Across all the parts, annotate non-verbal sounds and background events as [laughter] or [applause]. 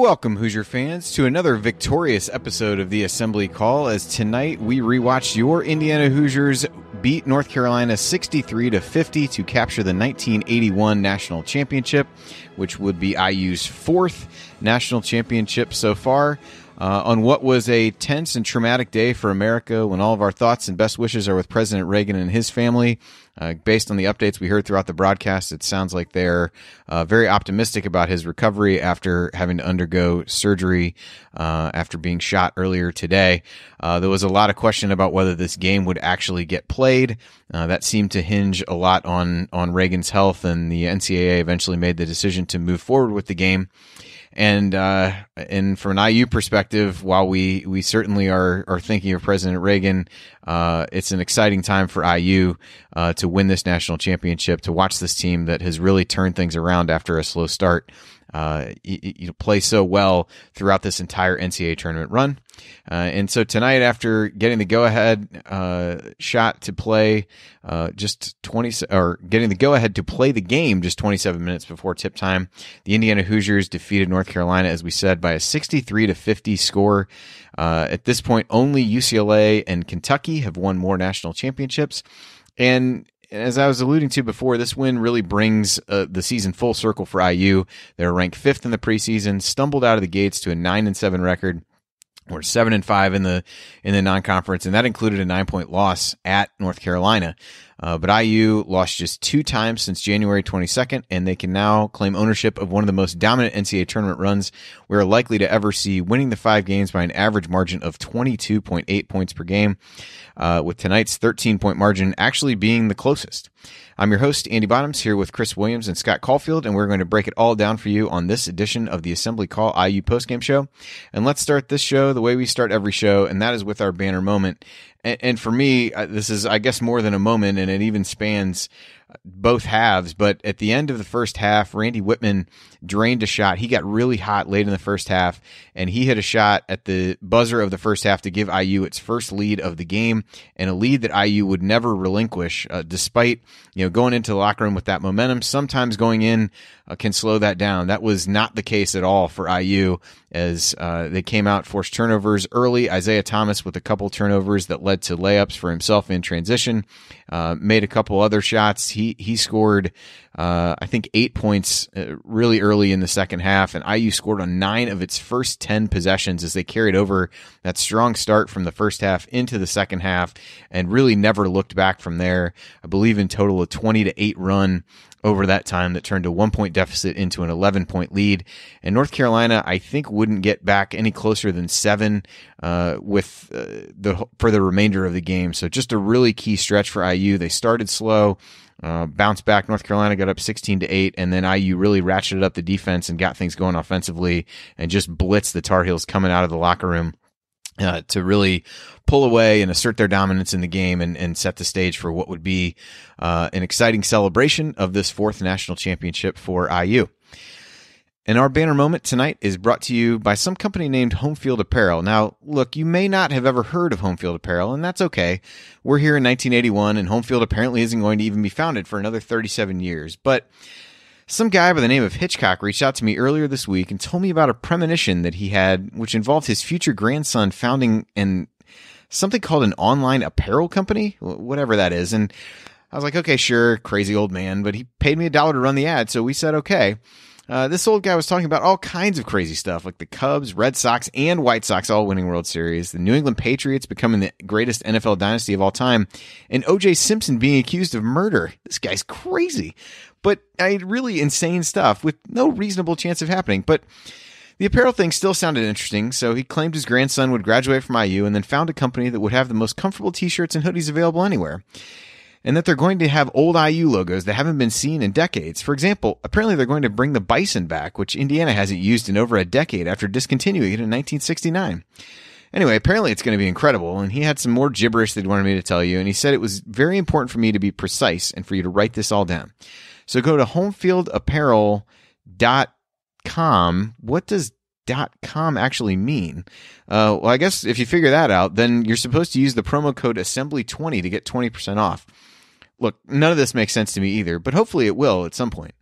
welcome, Hoosier fans, to another victorious episode of the Assembly Call. As tonight we rewatch your Indiana Hoosiers beat North Carolina 63 to 50 to capture the 1981 national championship, which would be IU's fourth national championship so far. Uh, on what was a tense and traumatic day for America, when all of our thoughts and best wishes are with President Reagan and his family. Uh, based on the updates we heard throughout the broadcast, it sounds like they're uh, very optimistic about his recovery after having to undergo surgery uh, after being shot earlier today. Uh, there was a lot of question about whether this game would actually get played. That seemed to hinge a lot on on Reagan's health, and the NCAA eventually made the decision to move forward with the game. And uh, and from an IU perspective, while we we certainly are are thinking of President Reagan, uh, it's an exciting time for IU uh, to win this national championship. To watch this team that has really turned things around after a slow start, uh, you, you play so well throughout this entire NCAA tournament run. Uh, and so tonight, after getting the go ahead uh, shot to play uh, just 20 or getting the go ahead to play the game just 27 minutes before tip time, the Indiana Hoosiers defeated North Carolina, as we said, by a 63 to 50 score. Uh, at this point, only UCLA and Kentucky have won more national championships. And as I was alluding to before, this win really brings uh, the season full circle for IU. They're ranked fifth in the preseason, stumbled out of the gates to a nine and seven record. We're seven and five in the in the non conference, and that included a nine point loss at North Carolina. Uh, but IU lost just two times since January 22nd, and they can now claim ownership of one of the most dominant NCAA tournament runs we're likely to ever see, winning the five games by an average margin of 22.8 points per game, uh, with tonight's 13 point margin actually being the closest. I'm your host, Andy Bottoms, here with Chris Williams and Scott Caulfield, and we're going to break it all down for you on this edition of the Assembly Call IU postgame show. And let's start this show the way we start every show, and that is with our banner moment. And, and for me, uh, this is, I guess, more than a moment, and it even spans both halves. But at the end of the first half, Randy Wittman drained a shot. He got really hot late in the first half, and he hit a shot at the buzzer of the first half to give IU its first lead of the game, and a lead that IU would never relinquish, uh, despite you know going into the locker room with that momentum. Sometimes going in uh, can slow that down. That was not the case at all for IU as uh, they came out forced turnovers early. Isiah Thomas with a couple turnovers that led to layups for himself in transition, uh, made a couple other shots. He he scored uh, I think eight points uh, really early in the second half, and IU scored on nine of its first 10 possessions as they carried over that strong start from the first half into the second half and really never looked back from there. I believe in total a 20 to 8 run over that time that turned a one point deficit into an 11 point lead. And North Carolina, I think, wouldn't get back any closer than seven uh, with uh, the for the remainder of the game. So just a really key stretch for IU. They started slow. Uh, bounced back. North Carolina got up 16 to 8, and then IU really ratcheted up the defense and got things going offensively and just blitzed the Tar Heels coming out of the locker room. Uh, to really pull away and assert their dominance in the game and, and set the stage for what would be uh, an exciting celebration of this fourth national championship for IU. And our banner moment tonight is brought to you by some company named Homefield Apparel. Now, look, you may not have ever heard of Homefield Apparel, and that's okay. We're here in 1981, and Homefield apparently isn't going to even be founded for another 37 years. But some guy by the name of Hitchcock reached out to me earlier this week and told me about a premonition that he had, which involved his future grandson founding an something called an online apparel company, whatever that is. And I was like, okay, sure, crazy old man, but he paid me a dollar to run the ad, so we said okay. Uh, this old guy was talking about all kinds of crazy stuff, like the Cubs, Red Sox, and White Sox all winning World Series, the New England Patriots becoming the greatest NFL dynasty of all time, and O.J. Simpson being accused of murder. This guy's crazy, but I really insane stuff with no reasonable chance of happening. But the apparel thing still sounded interesting, so he claimed his grandson would graduate from IU and then found a company that would have the most comfortable t-shirts and hoodies available anywhere and that they're going to have old IU logos that haven't been seen in decades. For example, apparently they're going to bring the bison back, which Indiana hasn't used in over a decade after discontinuing it in 1969. Anyway, apparently it's going to be incredible, and he had some more gibberish that he wanted me to tell you, and he said it was very important for me to be precise and for you to write this all down. So go to homefieldapparel.com. What does dot .com actually mean? Uh, well, I guess if you figure that out, then you're supposed to use the promo code assembly20 to get 20% off. Look, none of this makes sense to me either, but hopefully it will at some point.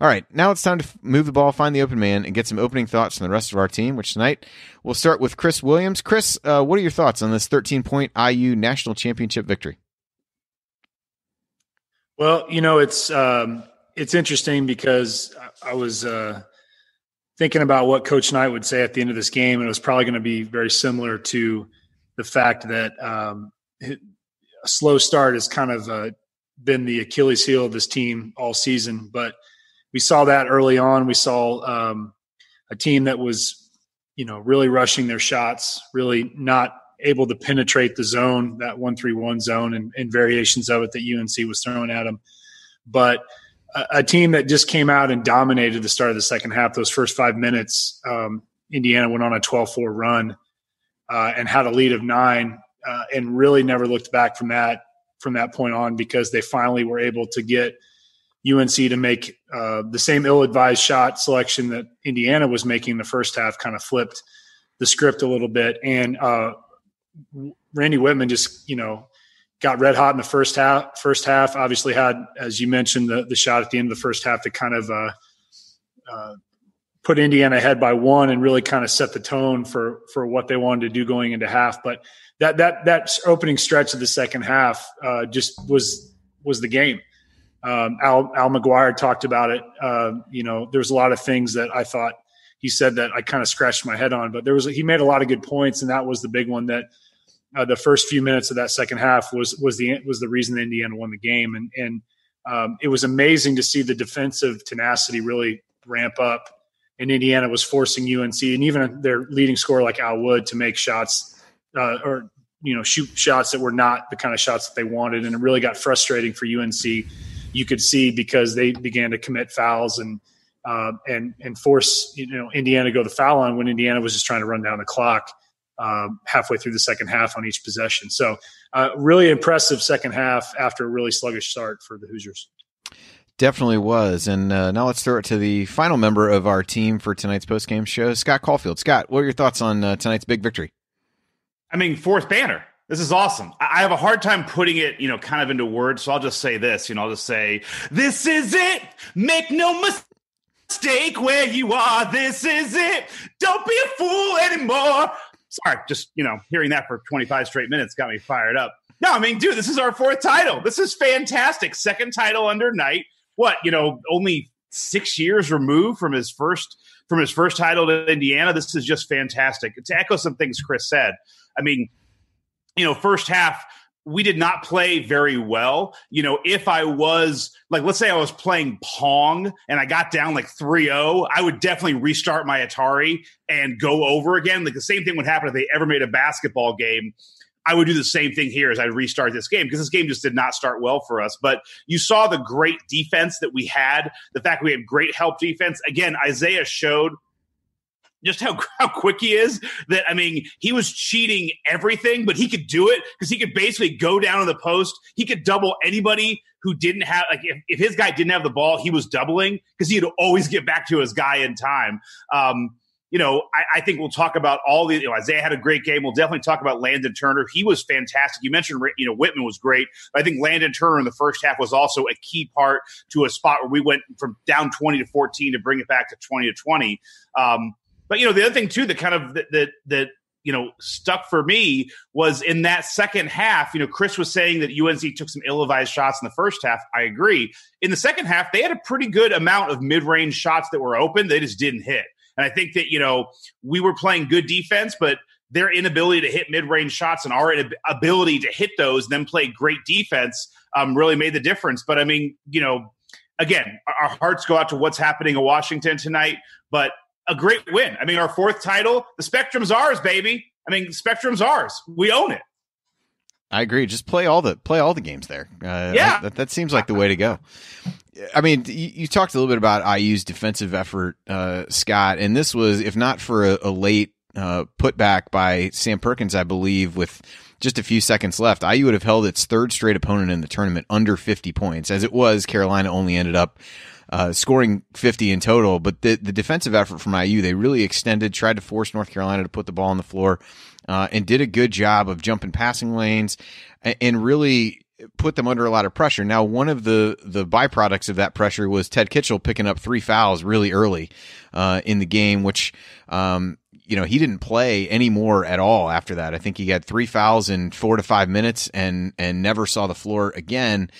All right, now it's time to move the ball, find the open man, and get some opening thoughts from the rest of our team. Which tonight we'll start with Chris Williams. Chris, uh, what are your thoughts on this 13 point IU national championship victory? Well, you know it's um, it's interesting because I was uh, thinking about what Coach Knight would say at the end of this game, and it was probably going to be very similar to the fact that um, a slow start is kind of uh, been the Achilles heel of this team all season. But we saw that early on. We saw um, a team that was, you know, really rushing their shots, really not able to penetrate the zone, that one three one zone, and, and variations of it that UNC was throwing at them. But a, a, team that just came out and dominated the start of the second half. Those first five minutes, um, Indiana went on a 12-4 run uh, and had a lead of nine, uh, and really never looked back from that from that point on because they finally were able to get UNC to make uh, the same ill-advised shot selection that Indiana was making in the first half, kind of flipped the script a little bit, and uh, Randy Wittman just you know got red hot in the first half. First half, obviously had, as you mentioned, the the shot at the end of the first half that kind of uh, uh, put Indiana ahead by one and really kind of set the tone for for what they wanted to do going into half. But that that that opening stretch of the second half uh, just was was the game. Um, Al Al McGuire talked about it. Uh, you know, there's a lot of things that I thought he said that I kind of scratched my head on, but there was he made a lot of good points, and that was the big one that uh, the first few minutes of that second half was was the was the reason Indiana won the game, and and um, it was amazing to see the defensive tenacity really ramp up. And Indiana was forcing UNC and even their leading scorer like Al Wood to make shots uh, or you know shoot shots that were not the kind of shots that they wanted, and it really got frustrating for UNC. You could see because they began to commit fouls and uh, and and force you know Indiana to go the foul on when Indiana was just trying to run down the clock um, halfway through the second half on each possession. So, uh, really impressive second half after a really sluggish start for the Hoosiers. Definitely was. And uh, now let's throw it to the final member of our team for tonight's postgame show, Scott Caulfield. Scott, what are your thoughts on uh, tonight's big victory? I mean, fourth banner. This is awesome. I have a hard time putting it, you know, kind of into words. So I'll just say this, you know, I'll just say, this is it. Make no mistake where you are. This is it. Don't be a fool anymore sorry, just you know, hearing that for 25 straight minutes got me fired up. No, I mean, dude, this is our fourth title. This is fantastic. Second title under Knight. What you know, only six years removed from his first from his first title to Indiana. This is just fantastic. To echo some things Chris said, I mean, you know, first half we did not play very well. You know, if I was like, let's say I was playing Pong and I got down like 3 0, I would definitely restart my Atari and go over again. Like the same thing would happen if they ever made a basketball game. I would do the same thing here as I restart this game because this game just did not start well for us. But you saw the great defense that we had, the fact we had great help defense. Again, Isiah showed just how, [laughs] how quick he is that I mean he was cheating everything, but he could do it because he could basically go down to the post. He could double anybody who didn't have like if, if his guy didn't have the ball, he was doubling because he'd always get back to his guy in time. Um, you know, I, I, think we'll talk about all the. You know, Isiah had a great game. We'll definitely talk about Landon Turner. He was fantastic. You mentioned, you know, Wittman was great. I think Landon Turner in the first half was also a key part to a spot where we went from down twenty to fourteen to bring it back to twenty to twenty. Um, but you know, the other thing too that kind of that that, that you know stuck for me was in that second half. You know, Chris was saying that UNC took some ill-advised shots in the first half. I agree. In the second half, they had a pretty good amount of mid-range shots that were open. They just didn't hit. And I think that you know we were playing good defense, but their inability to hit mid-range shots and our ability to hit those, then play great defense, um, really made the difference. But I mean, you know, again, our hearts go out to what's happening in Washington tonight. But a great win. I mean, our fourth title, the Spectrum's ours, baby. I mean, Spectrum's ours. We own it. I agree. Just play all the play all the games there. Uh, yeah, that, that, seems like the way to go. I mean, you, talked a little bit about IU's defensive effort, uh, Scott, and this was, if not for a, a late uh, putback by Sam Perkins, I believe, with just a few seconds left, IU would have held its third straight opponent in the tournament under 50 points. As it was, Carolina only ended up uh, scoring 50 in total. But the, the defensive effort from IU, they really extended, tried to force North Carolina to put the ball on the floor, uh, and did a good job of jumping passing lanes and, and really put them under a lot of pressure. Now, one of the the byproducts of that pressure was Ted Kitchel picking up three fouls really early uh, in the game, which um, you know he didn't play anymore at all after that. I think he had three fouls in four to five minutes and and never saw the floor again.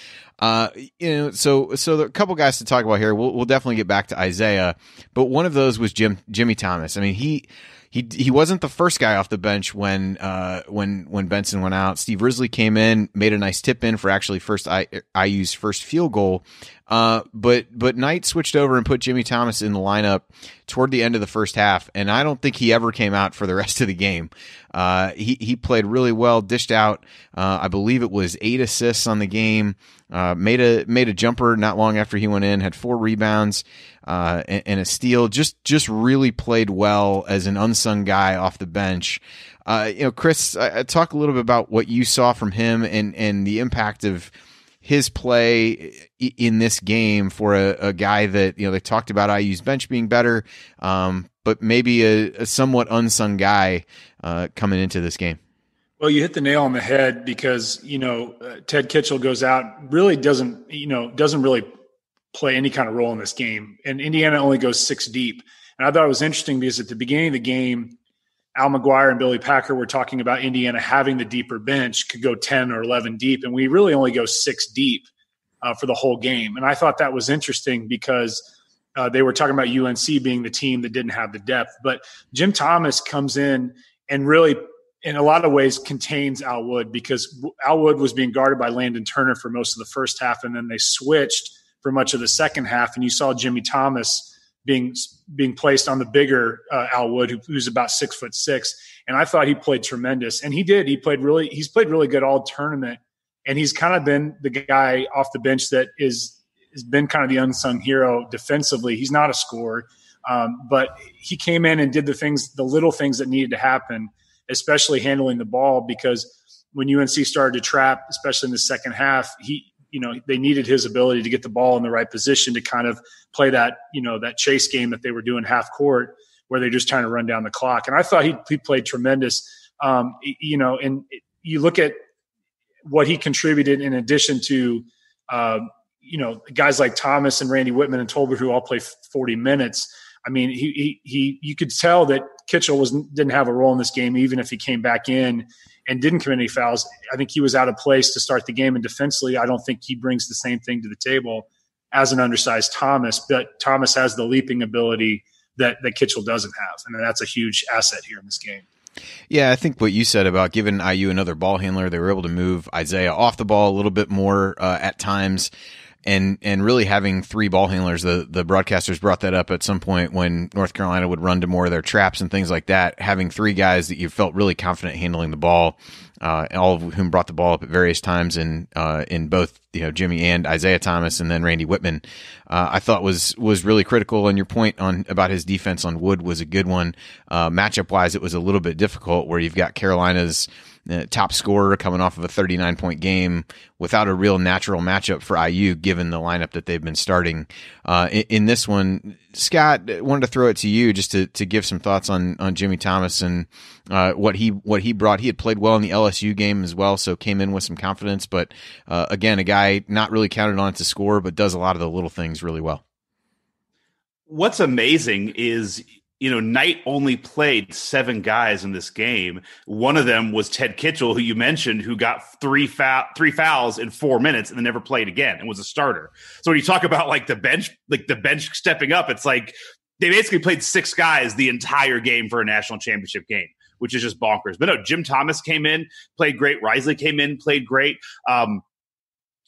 Uh, you know, so so a couple guys to talk about here. We'll we'll definitely get back to Isiah, but one of those was Jim Jimmy Thomas. I mean he he he wasn't the first guy off the bench when uh when when Benson went out. Steve Risley came in, made a nice tip in for actually first I IU's first field goal. Uh, but but Knight switched over and put Jimmy Thomas in the lineup toward the end of the first half, and I don't think he ever came out for the [laughs] rest of the game. Uh, he he played really well, dished out. Uh, I believe it was eight assists on the game. Uh, made a made a jumper not long after he went in. Had four rebounds uh, and, and, a steal. Just just really played well as an unsung guy off the bench. Uh, you know, Chris, talk a little bit about what you saw from him and and the impact of his play in this game for a, a guy that you know they talked about IU's bench being better, um, but maybe a, a, somewhat unsung guy uh, coming into this game. Well, you hit the nail on the head because you know uh, Ted Kitchel goes out, really doesn't you know doesn't really play any kind of role in this game. And Indiana only goes six deep. And I thought it was interesting because at the beginning of the game, Al McGuire and Billy Packer were talking about Indiana having the deeper bench, could go 10 or 11 deep. And we really only go six deep uh, for the whole game. And I thought that was interesting because uh, they were talking about UNC being the team that didn't have the depth. But Jim Thomas comes in and really, in a lot of ways, contains Al Wood because Al Wood was being guarded by Landon Turner for most of the first half. And then they switched for much of the second half, and you saw Jimmy Thomas being being placed on the bigger uh, Al Wood, who, who's about six foot six, and I thought he played tremendous, and he did. He played really. He's played really good all tournament, and he's kind of been the guy off the bench that is has been kind of the unsung hero defensively. He's not a scorer, um, but he came in and did the things, the little things that needed to happen, especially handling the ball because when UNC started to trap, especially in the second half, he you know they needed his ability to get the ball in the right position to kind of play that you know that chase game that they were doing half court where they're just trying to run down the clock. And I thought he he played tremendous. Um, you know, and you look at what he contributed in addition to uh, you know guys like Thomas and Randy Wittman and Tolbert who all play 40 minutes. I mean, he, he, he, you could tell that Kitchel was didn't have a role in this game, even if he came back in and didn't commit any fouls. I think he was out of place to start the game, and defensively, I don't think he brings the same thing to the table as an undersized Thomas. But Thomas has the leaping ability that that Kitchel doesn't have, and that's a huge asset here in this game. Yeah, I think what you said about giving IU another ball handler, they were able to move Isiah off the ball a little bit more uh, at times and and really having three ball handlers. The the broadcasters brought that up at some point when North Carolina would run to more of their traps and things like that. Having three guys that you felt really confident handling the ball, uh, all of whom brought the ball up at various times in uh, in both you know Jimmy and Isiah Thomas and then Randy Wittman, uh, I thought was was really critical. And your point on about his defense on Wood was a good one. Uh, matchup wise, it was a little bit difficult where you've got Carolina's uh, top scorer coming off of a 39 point game without a real natural matchup for IU given the lineup that they've been starting. Uh, in, in, this one, Scott wanted to throw it to you just to, to give some thoughts on, on Jimmy Thomas and uh, what he what he brought. He had played well in the LSU game as well, so came in with some confidence. But uh, again, a guy not really counted on to score, but does a lot of the little things really well. What's amazing is you know, Knight only played seven guys in this game. One of them was Ted Kitchel, who you mentioned, who got three three fouls in four minutes and then never played again and was a starter. So when you talk about like the bench, like the bench stepping up, it's like they basically played six guys the entire game for a national championship game, which is just bonkers. But no, Jim Thomas came in, played great. Risley came in, played great. Um,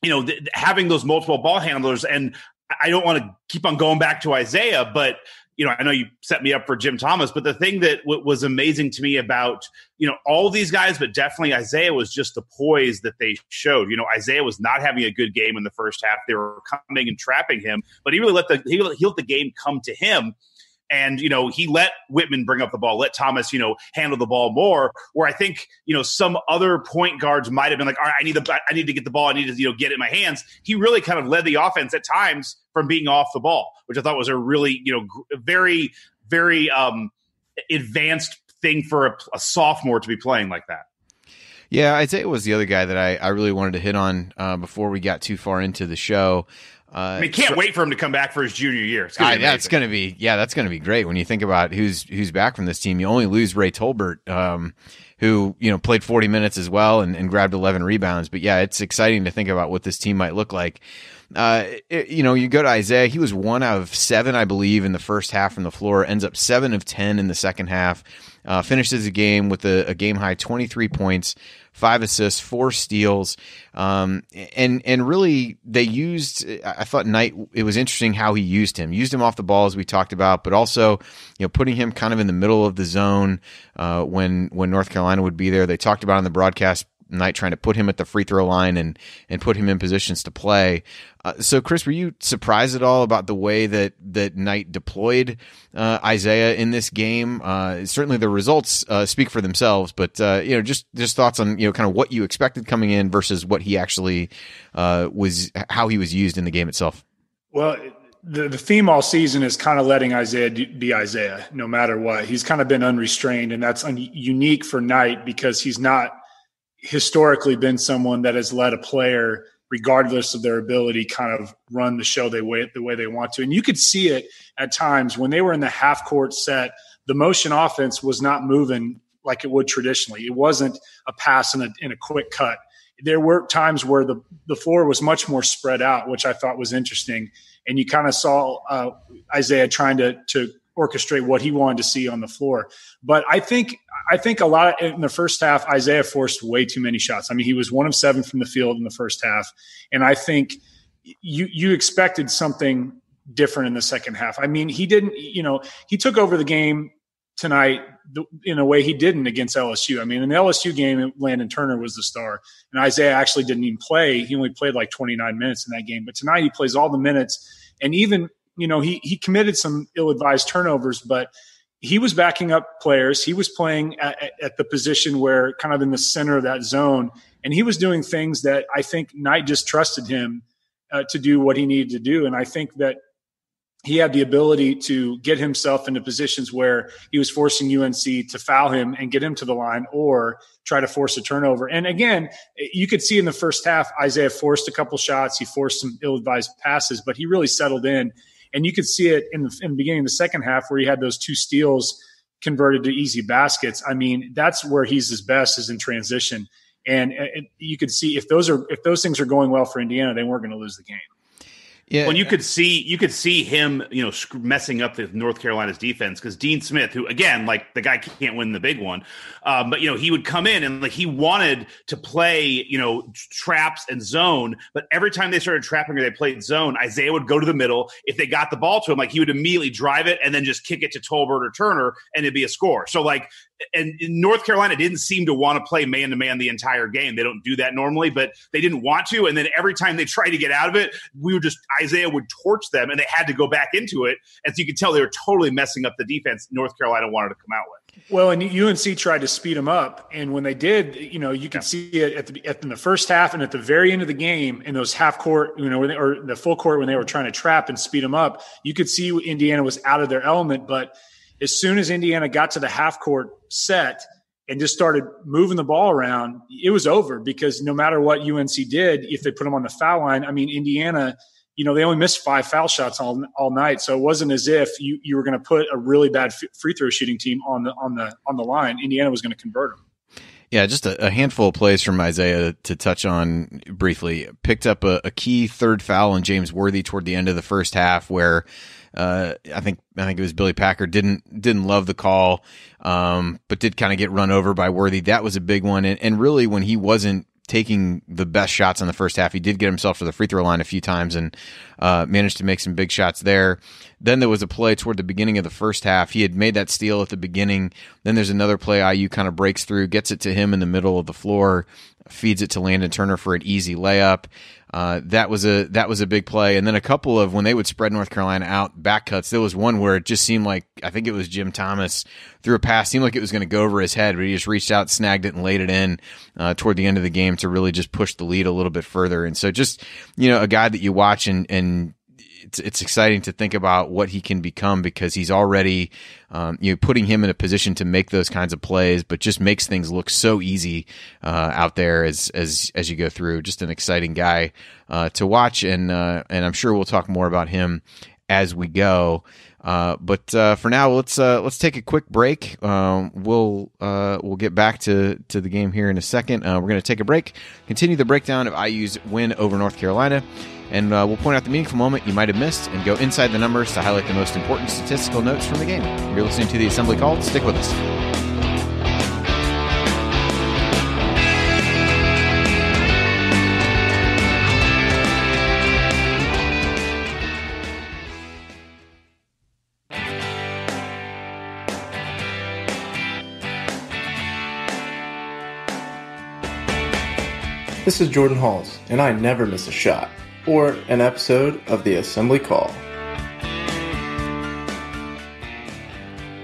you know, th- having those multiple ball handlers, and I don't want to keep on going back to Isiah, but you know, I know you set me up for Jim Thomas, but the thing that w- was amazing to me about, you know, all these guys, but definitely Isiah was just the poise that they showed. You know, Isiah was not having a good game in the first half. They were coming and trapping him, but he really let the, he, he let the game come to him. And, you know, he let Wittman bring up the ball, let Thomas, you know, handle the ball more. Where I think, you know, some other point guards might have been like, all right, I need the, I need to get the ball. I need to, you know, get it in my hands. He really kind of led the offense at times from being off the ball, which I thought was a really, you know, very, very um, advanced thing for a, a sophomore to be playing like that. Yeah, I'd say it was the other guy that I, I really wanted to hit on uh, before we got too far into the show. Uh, I mean, can't so, wait for him to come back for his junior year. It's gonna that's going to be yeah, that's going to be great when you think about who's who's back from this team. You only lose Ray Tolbert, um, who you know played 40 minutes as well and, and grabbed 11 rebounds. But yeah, it's exciting to think about what this team might look like. Uh, it, you know, you go to Isiah, he was one out of seven, I believe, in the first half from the floor, ends up seven of 10 in the second half, uh, finishes the game with a, a game high 23 points, five assists, four steals, um, and and really they used. I thought Knight. It was interesting how he used him. Used him off the ball as we talked about, but also you know putting him kind of in the middle of the zone uh, when when North Carolina would be there. They talked about on the broadcast Knight trying to put him at the free throw line and and put him in positions to play. Uh, so, Chris, were you surprised at all about the way that that Knight deployed uh, Isiah in this game? Uh, certainly, the results uh, speak for themselves, but uh, you know, just just thoughts on you know kind of what you expected coming in versus what he actually uh, was, how he was used in the game itself. Well. The, the theme all season is kind of letting Isiah be Isiah, no matter what. He's kind of been unrestrained, and that's un- unique for Knight because he's not historically been someone that has led a player regardless of their ability kind of run the show they way the way they want to. And you could see it at times when they were in the half court set the motion offense was not moving like it would traditionally. It wasn't a pass and a, in a quick cut. There were times where the, the floor was much more spread out which i thought was interesting. And you kind of saw uh, isiah trying to to orchestrate what he wanted to see on the floor. But I think I think a lot of, in the first half, Isiah forced way too many shots. I mean, he was one of seven from the field in the first half, and I think you you expected something different in the second half. I mean, he didn't. You know, he took over the game tonight in a way he didn't against LSU. I mean, in the LSU game, Landon Turner was the star, and Isiah actually didn't even play. He only played like 29 minutes in that game, but tonight he plays all the minutes. And even you know, he he committed some ill-advised turnovers, but he was backing up players. He was playing at, at, the position where kind of in the center of that zone, and he was doing things that I think Knight just trusted him uh, to do what he needed to do. And I think that he had the ability to get himself into positions where he was forcing UNC to foul him and get him to the line or try to force a turnover. And again, you could see in the first half, Isiah forced a couple shots. He forced some ill advised passes, but he really settled in and you could see it in the, in the beginning of the second half where he had those two steals converted to easy baskets. I mean, that's where he's his best is in transition. And it, you could see if those are if those things are going well for Indiana, they weren't going to lose the game. Yeah, when you could see you could see him, you know, messing up the North Carolina's defense because Dean Smith, who again, like the guy can't win the big one, um, but you know, he would come in and like he wanted to play, you know, traps and zone, but every time they started trapping or they played zone, Isiah would go to the middle. If they got the ball to him, like he would immediately drive it and then just kick it to Tolbert or Turner, and it'd be a score. So like and North Carolina didn't seem to want to play man to man the entire game. They don't do that normally, but they didn't want to. And then every time they tried to get out of it, we would just Isiah would torch them, and they had to go back into it. And so you could tell they were totally messing up the defense North Carolina wanted to come out with. Well, and UNC tried to speed them up, and when they did, you know, you could yeah. see it at the at, in the first half and at the very end of the game in those half court, you know, they, or the full court when they were trying to trap and speed them up. You could see Indiana was out of their element, but as soon as Indiana got to the half court set and just started moving the ball around, it was over because no matter what UNC did, if they put them on the foul line, I mean, Indiana, you know, they only missed five foul shots all, all night. So it wasn't as if you, you were going to put a really bad free throw shooting team on the, on the, on the line. Indiana was going to convert them. Yeah, just a, a, handful of plays from Isiah to touch on briefly. Picked up a, a, key third foul on James Worthy toward the end of the first half, where uh, I think I think it was Billy Packer didn't didn't love the call, um, but did kind of get run over by Worthy. That was a big one, and, and really when he wasn't taking the best shots in the first half. He did get himself to the free throw line a few times and uh, managed to make some big shots there. Then there was a play toward the beginning of the first half. He had made that steal at the beginning. Then there's another play IU kind of breaks through, gets it to him in the middle of the floor, feeds it to Landon Turner for an easy layup. Uh, that was a that was a big play, and then a couple of when they would spread North Carolina out back cuts. There was one where it just seemed like I think it was Jim Thomas threw a pass, seemed like it was going to go over his head, but he just reached out, snagged it, and laid it in uh, toward the end of the game to really just push the lead a little bit further. And so, just you know, a guy that you watch and and it's it's exciting to think about what he can become because he's already um, you know putting him in a position to make those kinds of plays, but just makes things look so easy uh, out there as as as you go through. Just an exciting guy uh, to watch, and uh, and I'm sure we'll talk more about him as we go. Uh, but uh, for now, let's uh, let's take a quick break. Um, we'll uh, we'll get back to, to the game here in a second. Uh, we're going to take a break, continue the breakdown of IU's win over North Carolina, and uh, we'll point out the meaningful moment you might have missed and go inside the numbers to highlight the most important statistical notes from the game. If You're listening to the Assembly Call. Stick with us. This is Jordan Hulls, and I never miss a shot or an episode of the Assembly Call.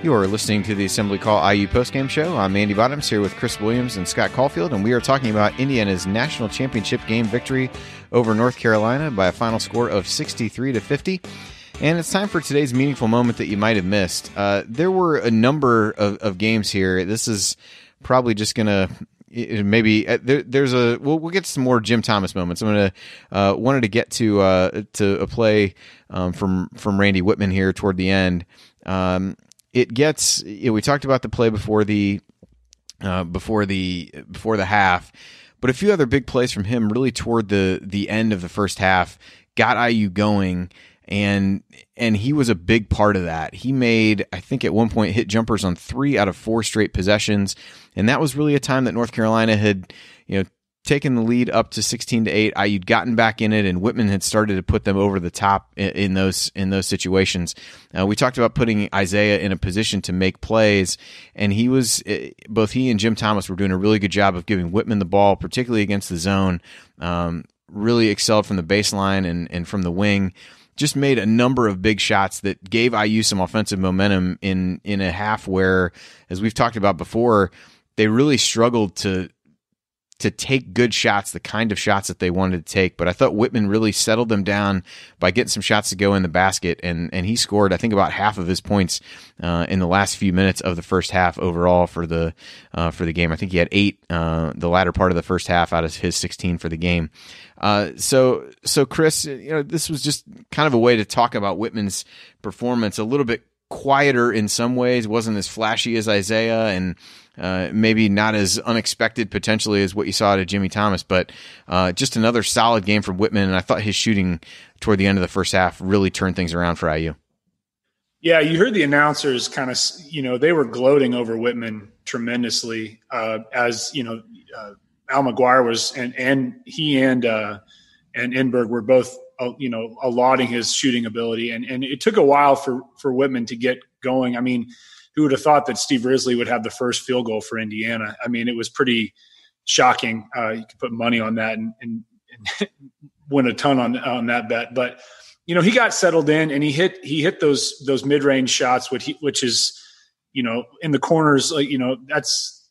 You are listening to the Assembly Call IU postgame show. I'm Andy Bottoms here with Chris Williams and Scott Caulfield, and we are talking about Indiana's national championship game victory over North Carolina by a final score of 63 to 50. And it's time for today's meaningful moment that you might have missed. Uh, there were a number of, of games here. This is probably just going to maybe uh, there, there's a we'll, we'll get some more Jim Thomas moments. I'm gonna uh, wanted to get to uh, to a play um, from from Randy Wittman here toward the end. Um, it gets you know, we talked about the play before the uh, before the before the half, but a few other big plays from him really toward the the end of the first half got IU going and and he was a big part of that. He made I think at one point hit jumpers on 3 out of 4 straight possessions. And that was really a time that North Carolina had, you know, taken the lead up to 16 to 8 you'd gotten back in it and wittman had started to put them over the top in, in those in those situations. Uh, we talked about putting isiah in a position to make plays and he was eh, both he and jim thomas were doing a really good job of giving wittman the ball particularly against the zone. Um, really excelled from the baseline and, and from the wing just made a number of big shots that gave IU some offensive momentum in in a half where, as we've talked about before, they really struggled to to take good shots, the kind of shots that they wanted to take. But I thought Wittman really settled them down by getting some shots to go in the basket, and and he scored I think about half of his points uh, in the last few minutes of the first half overall for the uh, for the game. I think he had eight uh, the latter part of the first half out of his 16 for the game. Uh, so so Chris, you know this was just kind of a way to talk about Wittman's performance a little bit quieter in some ways, wasn't as flashy as Isiah, and uh, maybe not as unexpected potentially as what you saw to Jimmy Thomas, but uh, just another solid game from Wittman. And I thought his shooting toward the end of the first half really turned things around for IU. Yeah, you heard the announcers kind of, you know, they were gloating over Wittman tremendously uh, as, you know, uh, Al McGuire was, and, and he and, uh, and Enberg were both, you know, lauding his shooting ability. And, and it took a while for, for Wittman to get going. I mean, who would have thought that Steve Risley would have the first field goal for Indiana? I mean, it was pretty shocking. Uh, you could put money on that and, and, and [laughs] win a ton on on that bet. But you know, he got settled in and he hit he hit those those mid range shots, which he, which is you know in the corners. Like you know, that's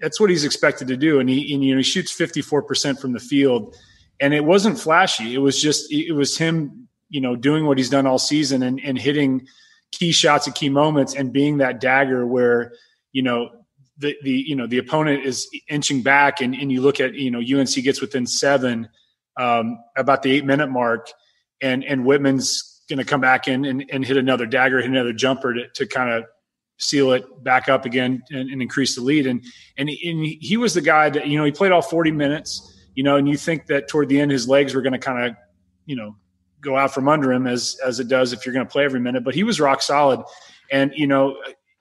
that's what he's expected to do. And he and, you know he shoots fifty four percent from the field, and it wasn't flashy. It was just it was him you know doing what he's done all season and and hitting key shots at key moments and being that dagger where you know the the you know the opponent is inching back and, and you look at you know UNC gets within seven um, about the eight minute mark and and Wittman's going to come back in and, and hit another dagger, hit another jumper to, to kind of seal it back up again and, and increase the lead. And, and and he was the guy that you know he played all forty minutes. You know, and you think that toward the end his legs were going to kind of you know go out from under him as as it does if you're going to play every minute. But he was rock solid, and you know,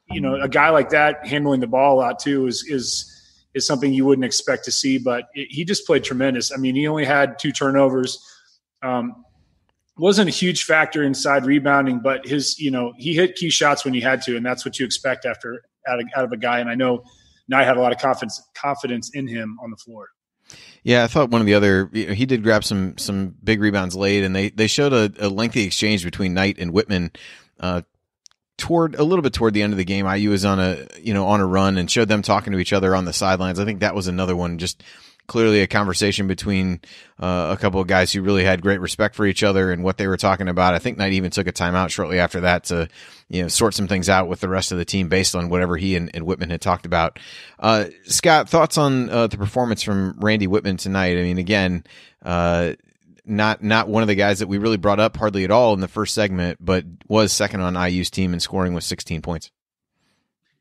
you know, a guy like that handling the ball a lot too is is is something you wouldn't expect to see. But it, he just played tremendous. I mean, he only had two turnovers. Um, wasn't a huge factor inside rebounding, but his, you know, he hit key shots when he had to, and that's what you expect after out of, out of a guy. And I know Knight had a lot of confidence confidence in him on the floor. Yeah, I thought one of the other he did grab some some big rebounds late, and they they showed a, a lengthy exchange between Knight and Wittman. Uh, toward a little bit toward the end of the game, IU was on a you know on a run and showed them talking to each other on the sidelines. I think that was another one just clearly a conversation between uh, a couple of guys who really had great respect for each other and what they were talking about. I think Knight even took a timeout shortly after that to, you know, sort some things out with the rest of the team based on whatever he and, and Wittman had talked about. Uh, Scott, thoughts on uh, the performance from Randy Wittman tonight? I mean, again, uh, not not one of the guys that we really brought up hardly at all in the first segment, but was second on IU's team in scoring with 16 points.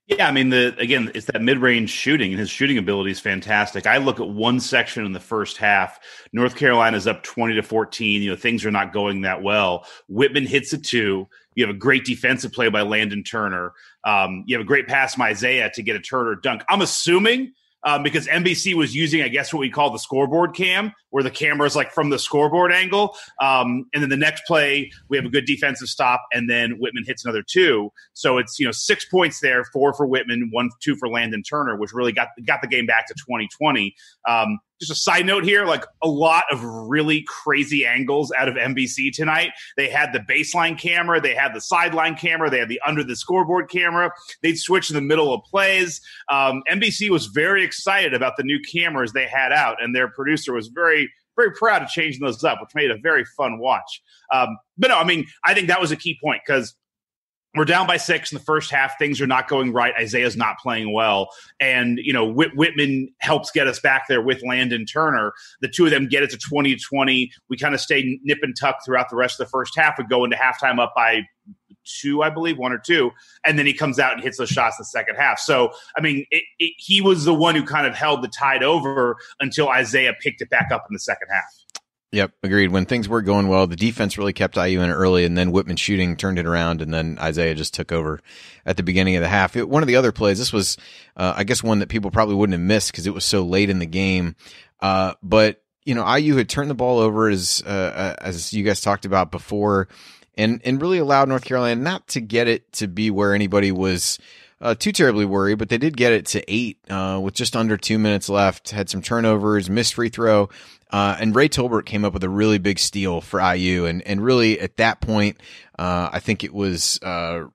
Yeah, I mean the again, it's that mid-range shooting, and his shooting ability is fantastic. I look at one section in the first half. North Carolina's up twenty to fourteen. You know things are not going that well. Wittman hits a two. You have a great defensive play by Landon Turner. Um, you have a great pass from Isiah to get a Turner dunk. I'm assuming um, because NBC was using, I guess, what we call the scoreboard cam, where the camera is like from the scoreboard angle. Um, and then the next play, we have a good defensive stop, and then Wittman hits another two. So it's you know six points there, four for Wittman, one two for Landon Turner, which really got got the game back to 2020. Um, just a side note here like a lot of really crazy angles out of NBC tonight. They had the baseline camera, they had the sideline camera, they had the under the scoreboard camera. They'd switch in the middle of plays. Um, NBC was very excited about the new cameras they had out, and their producer was very very proud of changing those up, which made a very fun watch. Um, but no, I mean, I think that was a key point because we're down by six in the first half. Things are not going right. Isiah's not playing well. And, you know, Whit- Wittman helps get us back there with Landon Turner. The two of them get it to 20 20. We kind of stay nip and tuck throughout the rest of the first half. We go into halftime up by two, I believe, one or two. And then he comes out and hits those shots in the second half. So, I mean, it, it, he was the one who kind of held the tide over until Isiah picked it back up in the second half. Yep, agreed. When things were going well, the defense really kept IU in early, and then Wittman shooting turned it around, and then Isiah just took over at the beginning of the half. It, one of the other plays, this was, uh, I guess, one that people probably wouldn't have missed because it was so late in the game. Uh, but you know, IU had turned the ball over as uh, uh, as you guys talked about before, and and really allowed North Carolina not to get it to be where anybody was uh, too terribly worried, but they did get it to eight uh, with just under two minutes left. Had some turnovers, missed free throw, uh, and Ray Tolbert came up with a really big steal for IU, and and really at that point, uh, I think it was uh,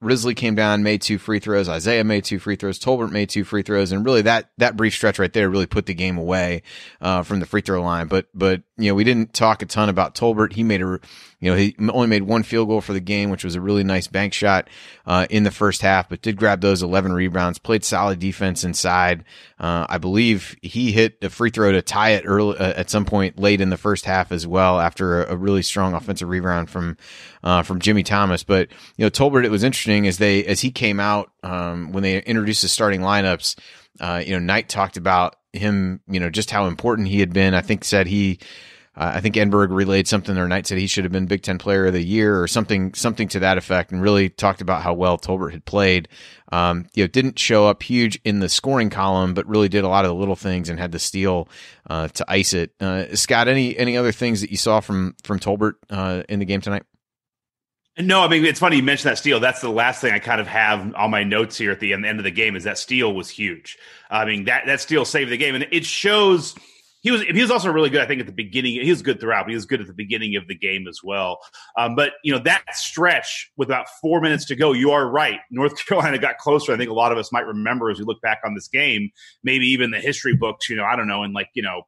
Risley came down, made two free throws. Isiah made two free throws. Tolbert made two free throws, and really that that brief stretch right there really put the game away uh, from the free throw line. But but you know we didn't talk a ton about Tolbert. He made a you know he only made one field goal for the game, which was a really nice bank shot uh, in the first half, but did grab those eleven rebounds. Played solid defense inside. Uh, I believe he hit a free throw to tie it early uh, at some point late in the first half as well after a, a really strong offensive rebound from uh, from Jimmy Thomas. But you know Tolbert, it was interesting as they as he came out um, when they introduced the starting lineups. Uh, you know, Knight talked about him, you know, just how important he had been. I think said he, uh, I think Enberg relayed something or Knight said he should have been Big Ten Player of the Year or something, something to that effect, and really talked about how well Tolbert had played. Um, you know, didn't show up huge in the scoring column, but really did a lot of the little things and had the steal uh, to ice it. Uh, Scott, any any other things that you saw from from Tolbert uh, in the game tonight? No, I mean it's funny you mentioned that steal. That's the last thing I kind of have on my notes here at the end, of the game is that steal was huge. I mean that that steal saved the game, and it shows he was he was also really good. I think at the beginning he was good throughout, but he was good at the beginning of the game as well. Um, but you know that stretch with about four minutes to go, you are right. North [laughs] Carolina got closer. I think a lot of us might remember as we look back on this game, maybe even the history books. You know, I don't know, in like you know.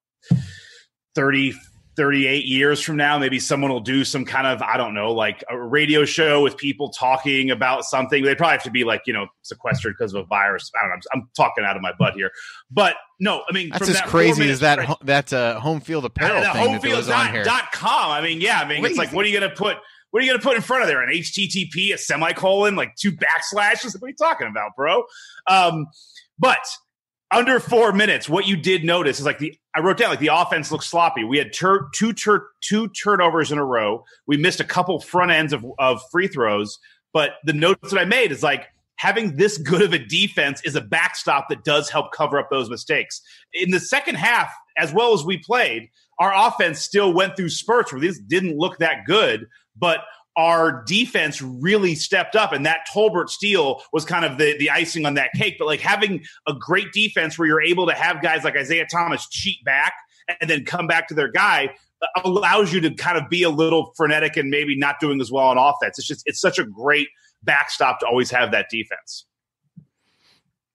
30 38 years from now, maybe someone will do some kind of, I don't know, like a radio show with people talking about something. They probably have to be like, you know, sequestered because of a virus. I don't know. I'm, I'm, talking out of my butt here. But no, I mean, that's as that crazy as that, ho- that uh, home field apparel uh, thing that goes on here. Dot com. I mean, yeah, I mean, it's like, what are you going to put? What are you going to put in front of there? An HTTP, a semicolon, like two backslashes? What are you talking about, bro? Um, but under four minutes, what you did notice is like the I wrote down like the offense looked sloppy. We had tur- two tur- two turnovers in a row. We missed a couple front ends of, of free throws. But the notes that I made is like having this good of a defense is a backstop that does help cover up those mistakes. In the second half, as well as we played, our offense still went through spurts where this didn't look that good, but our defense really stepped up and that Tolbert steal was kind of the, the icing on that cake. But like having a great defense where you're able to have guys like Isiah Thomas cheat back and then come back to their guy uh, allows you to kind of be a little frenetic and maybe not doing as well on offense. It's just, it's such a great backstop to always have that defense.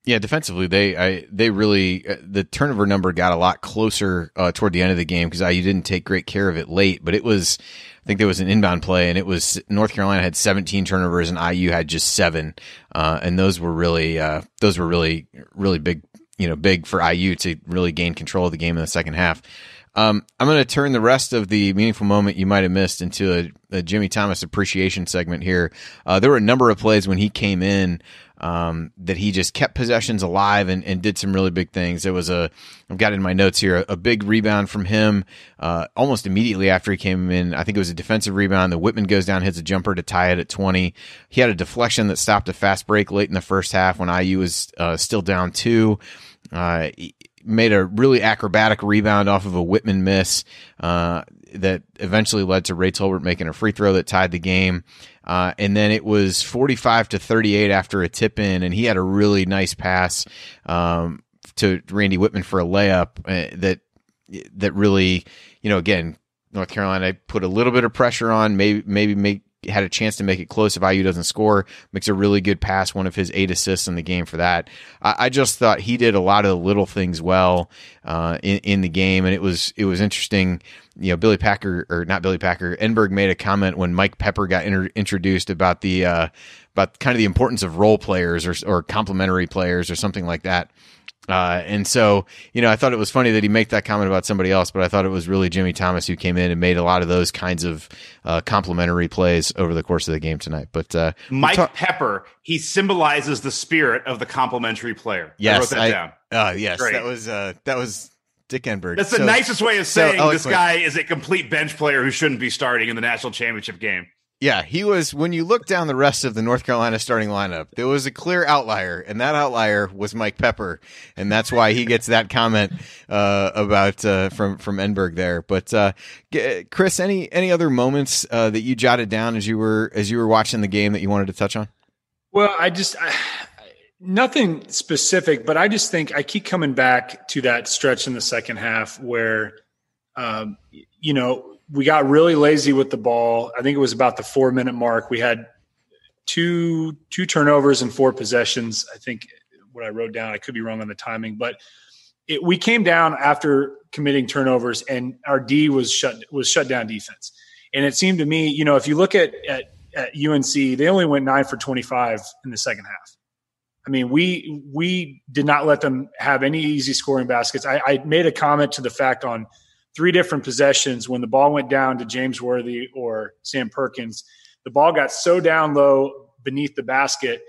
Yeah, defensively, they I, they really uh, the turnover number got a lot closer uh, toward the end of the game because IU didn't take great care of it late. But it was, I think there was an inbound play, and it was North Carolina had 17 turnovers and IU had just seven, uh, and those were really uh, those were really really big, you know, big for IU to really gain control of the game in the second half. Um, I'm going to turn the rest of the meaningful moment you might have missed into a, a Jimmy Thomas appreciation segment here. Uh, there were a number of plays when he came in um, that he just kept possessions alive and, and did some really big things. There was a, I've got in my notes here, a, a big rebound from him uh, almost immediately after he came in. I think it was a defensive rebound. The Wittman goes down, hits a jumper to tie it at 20. He had a deflection that stopped a fast break late in the first half when IU was uh, still down two. Uh, made a really acrobatic rebound off of a Wittman miss uh, that eventually led to Ray Tolbert making a free throw that tied the game. Uh, and then it was 45 to 38 after a tip in, and he had a really nice pass um, to Randy Wittman for a layup uh, that that really, you know, again, North Carolina put a little bit of pressure on, maybe maybe make had a chance to make it close if IU doesn't score. Makes a really good pass, one of his eight assists in the game for that. I, I just thought he did a lot of the little things well uh, in in the game, and it was it was interesting. You know, Billy Packer or not Billy Packer, Enberg made a comment when Mike Pepper got inter- introduced about the uh, about kind of the importance of role players or or complementary players or something like that. Uh, and so, you know, I thought it was funny that he made that comment about somebody else, but I thought it was really Jimmy Thomas who came in and made a lot of those kinds of uh, complimentary plays over the course of the game tonight. But uh, Mike ta- Pepper, he symbolizes the spirit of the complimentary player. Yes, I wrote that I, down. Uh, yes, Great. that was uh, that was Dick Enberg. That's the so, nicest way of saying so this guy is a complete bench player who shouldn't be starting in the national championship game. Yeah, he was. When you look down the rest of the North Carolina starting lineup, there was a clear outlier, and that outlier was Mike Pepper, and that's why he gets that comment uh, about uh, from from Enberg there. But uh, Chris, any any other moments uh, that you jotted down as you were as you were watching the game that you wanted to touch on? Well, I just I, nothing specific, but I just think I keep coming back to that stretch in the second half where, um, you know we got really lazy with the ball. I think it was about the four minute mark. We had two two turnovers and four possessions. I think what I wrote down. I could be wrong on the timing, but it, we came down after committing turnovers, and our D was shut was shut down defense. And it seemed to me, you know, if you look at at, at UNC, they only went nine for twenty five in the second half. I mean, we we did not let them have any easy scoring baskets. I, I made a comment to the fact on three different possessions when the ball went down to James Worthy or Sam Perkins. The ball got so down low beneath the basket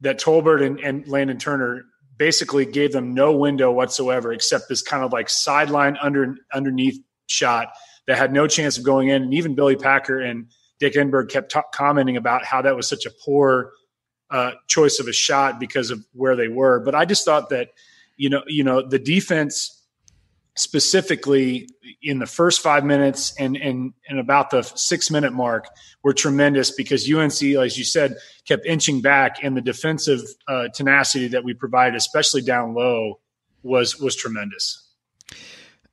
that Tolbert and, and Landon Turner basically gave them no window whatsoever except this kind of like sideline under underneath shot that had no chance of going in. And even Billy Packer and Dick Enberg kept t- commenting about how that was such a poor uh, choice of a shot because of where they were. But I just thought that you know you know the defense specifically in the first five minutes and and and about the six minute mark were tremendous because UNC, as you said, kept inching back, and the defensive uh, tenacity that we provided, especially down low, was was tremendous.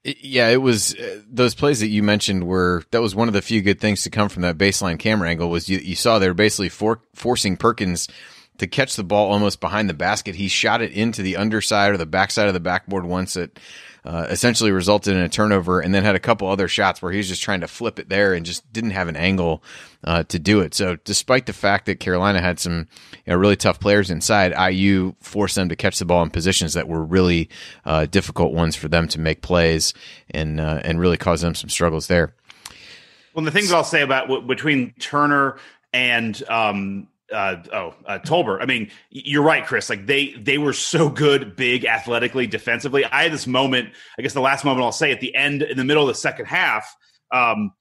Yeah, it was uh, those plays that you mentioned were that was one of the few good things to come from that baseline camera angle was you, you saw they were basically for, forcing Perkins to catch the ball almost behind the basket. He shot it into the underside or the backside of the backboard once it uh, essentially resulted in a turnover and then had a couple other shots where he was just trying to flip it there and just didn't have an angle uh, to do it. So despite the fact that Carolina had some you know, really tough players inside, IU forced them to catch the ball in positions that were really uh, difficult ones for them to make plays and uh, and really cause them some struggles there. Well, the things I'll say about w- between Turner and um, uh, oh, uh, Tolbert. I mean, you're right, Chris. Like they they were so good, big, athletically, defensively. I had this moment. I guess the last moment I'll say at the end, in the middle of the second half. Um,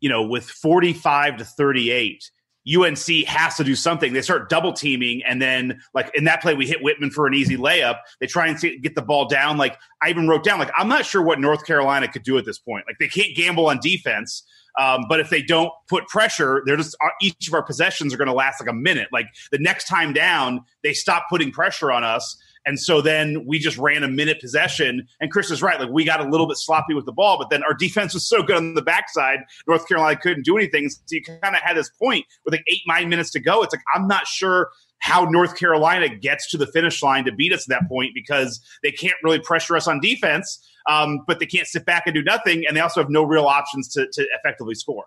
you know, with 45 to 38, UNC has to do something. They start double teaming, and then like in that play, we hit Wittman for an easy layup. They try and see, get the ball down. Like I even wrote down, like I'm not sure what North Carolina could do at this point. Like they can't gamble on defense. Um, but if they don't put pressure, they're just uh, each of our possessions are going to last like a minute. Like the next time down, they stop putting pressure on us. And so then we just ran a minute possession. And Chris is right. Like we got a little bit sloppy with the ball, but then our defense was so good on the backside. North Carolina couldn't do anything. So you kind of had this point with like eight, nine minutes to go. It's like, I'm not sure how North Carolina gets to the finish line to beat us at that point because they can't really pressure us on defense, um, but they can't sit back and do nothing, and they also have no real options to, to effectively score.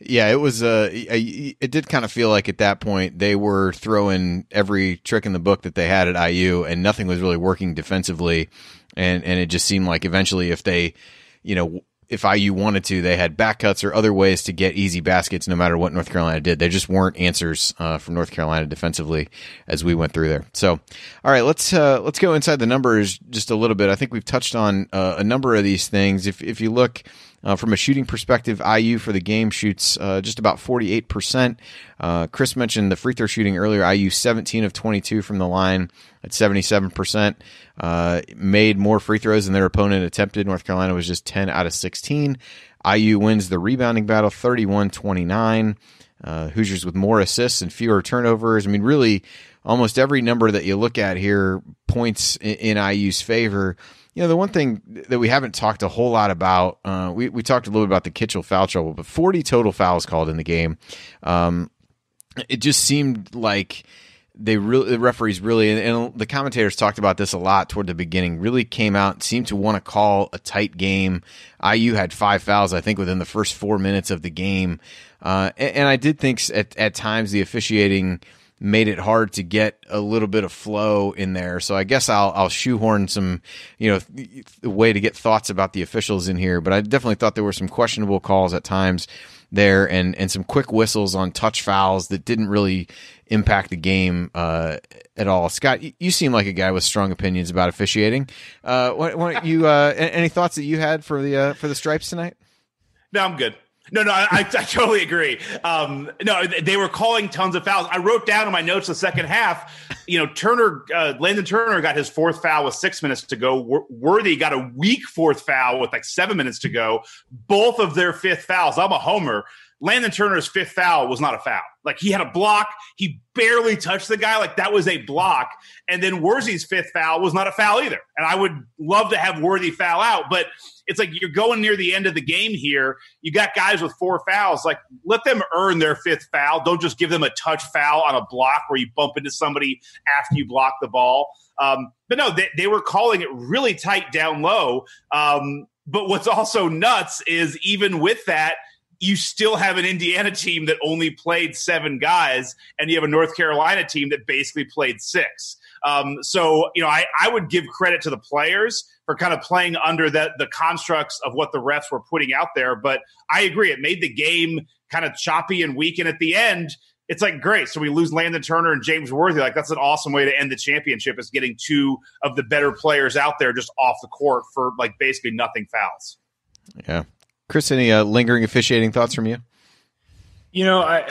Yeah, it was. Uh, it did kind of feel like at that point they were throwing every trick in the book that they had at IU, and nothing was really working defensively. And and it just seemed like eventually, if they, you know, if IU wanted to, they had back cuts or other ways to get easy baskets, no matter what North Carolina did. There just weren't answers uh, from North Carolina defensively as we went through there. So, all right, let's uh, let's go inside the numbers just a little bit. I think we've touched on uh, a number of these things. If if you look uh, from a shooting perspective, IU for the game shoots uh, just about 48%. Uh, Chris mentioned the free throw shooting earlier. IU 17 of 22 from the line at 77%. Uh, made more free throws than their opponent attempted. North Carolina was just 10 out of 16. IU wins the rebounding battle 31 29. Uh, Hoosiers with more assists and fewer turnovers. I mean, really, almost every number that you look at here points in, in IU's favor. You know, the one thing that we haven't talked a whole lot about, uh, we, we talked a little bit about the Kitchel foul trouble, but 40 total fouls called in the game. Um, it just seemed like they really, the referees really, and, and, the commentators talked about this a lot toward the beginning, really came out, seemed to want to call a tight game. IU had five fouls, I think, within the first four minutes of the game. Uh, and, and, I did think at, at times the officiating made it hard to get a little bit of flow in there. So I guess I'll I'll shoehorn some, you know, th- way to get thoughts about the officials in here. But I definitely thought there were some questionable calls at times there, and and some quick whistles on touch fouls that didn't really impact the game uh, at all. Scott, you, seem like a guy with strong opinions about officiating. Uh, why, why you uh, any thoughts that you had for the uh, for the stripes tonight? No, I'm good. No, no, I, I, totally agree. Um, no, they were calling tons of fouls. I wrote down in my notes the second half. You know, Turner, uh, Landon Turner got his fourth foul with six minutes to go. Worthy got a weak fourth foul with like seven minutes to go. Both of their fifth fouls. I'm a homer. Landon Turner's fifth foul was not a foul. Like he had a block, he barely touched the guy. Like that was a block. And then Worthy's fifth foul was not a foul either. And I would love to have Worthy foul out, but it's like you're going near the end of the game here. You got guys with four fouls. Like let them earn their fifth foul. Don't just give them a touch foul on a block where you bump into somebody after you block the ball. Um, but no, they, they, were calling it really tight down low. Um, but what's also nuts is even with that, you still have an Indiana team that only played seven guys, and you have a North Carolina team that basically played six. Um, so, you know, I, I would give credit to the players for kind of playing under the, the constructs of what the refs were putting out there. But I agree, it made the game kind of choppy and weak. And at the end, it's like great. So we lose Landon Turner and James Worthy. Like that's an awesome way to end the championship is getting two of the better players out there just off the court for like basically nothing fouls. Yeah, Chris, any uh, lingering officiating thoughts from you? You know, I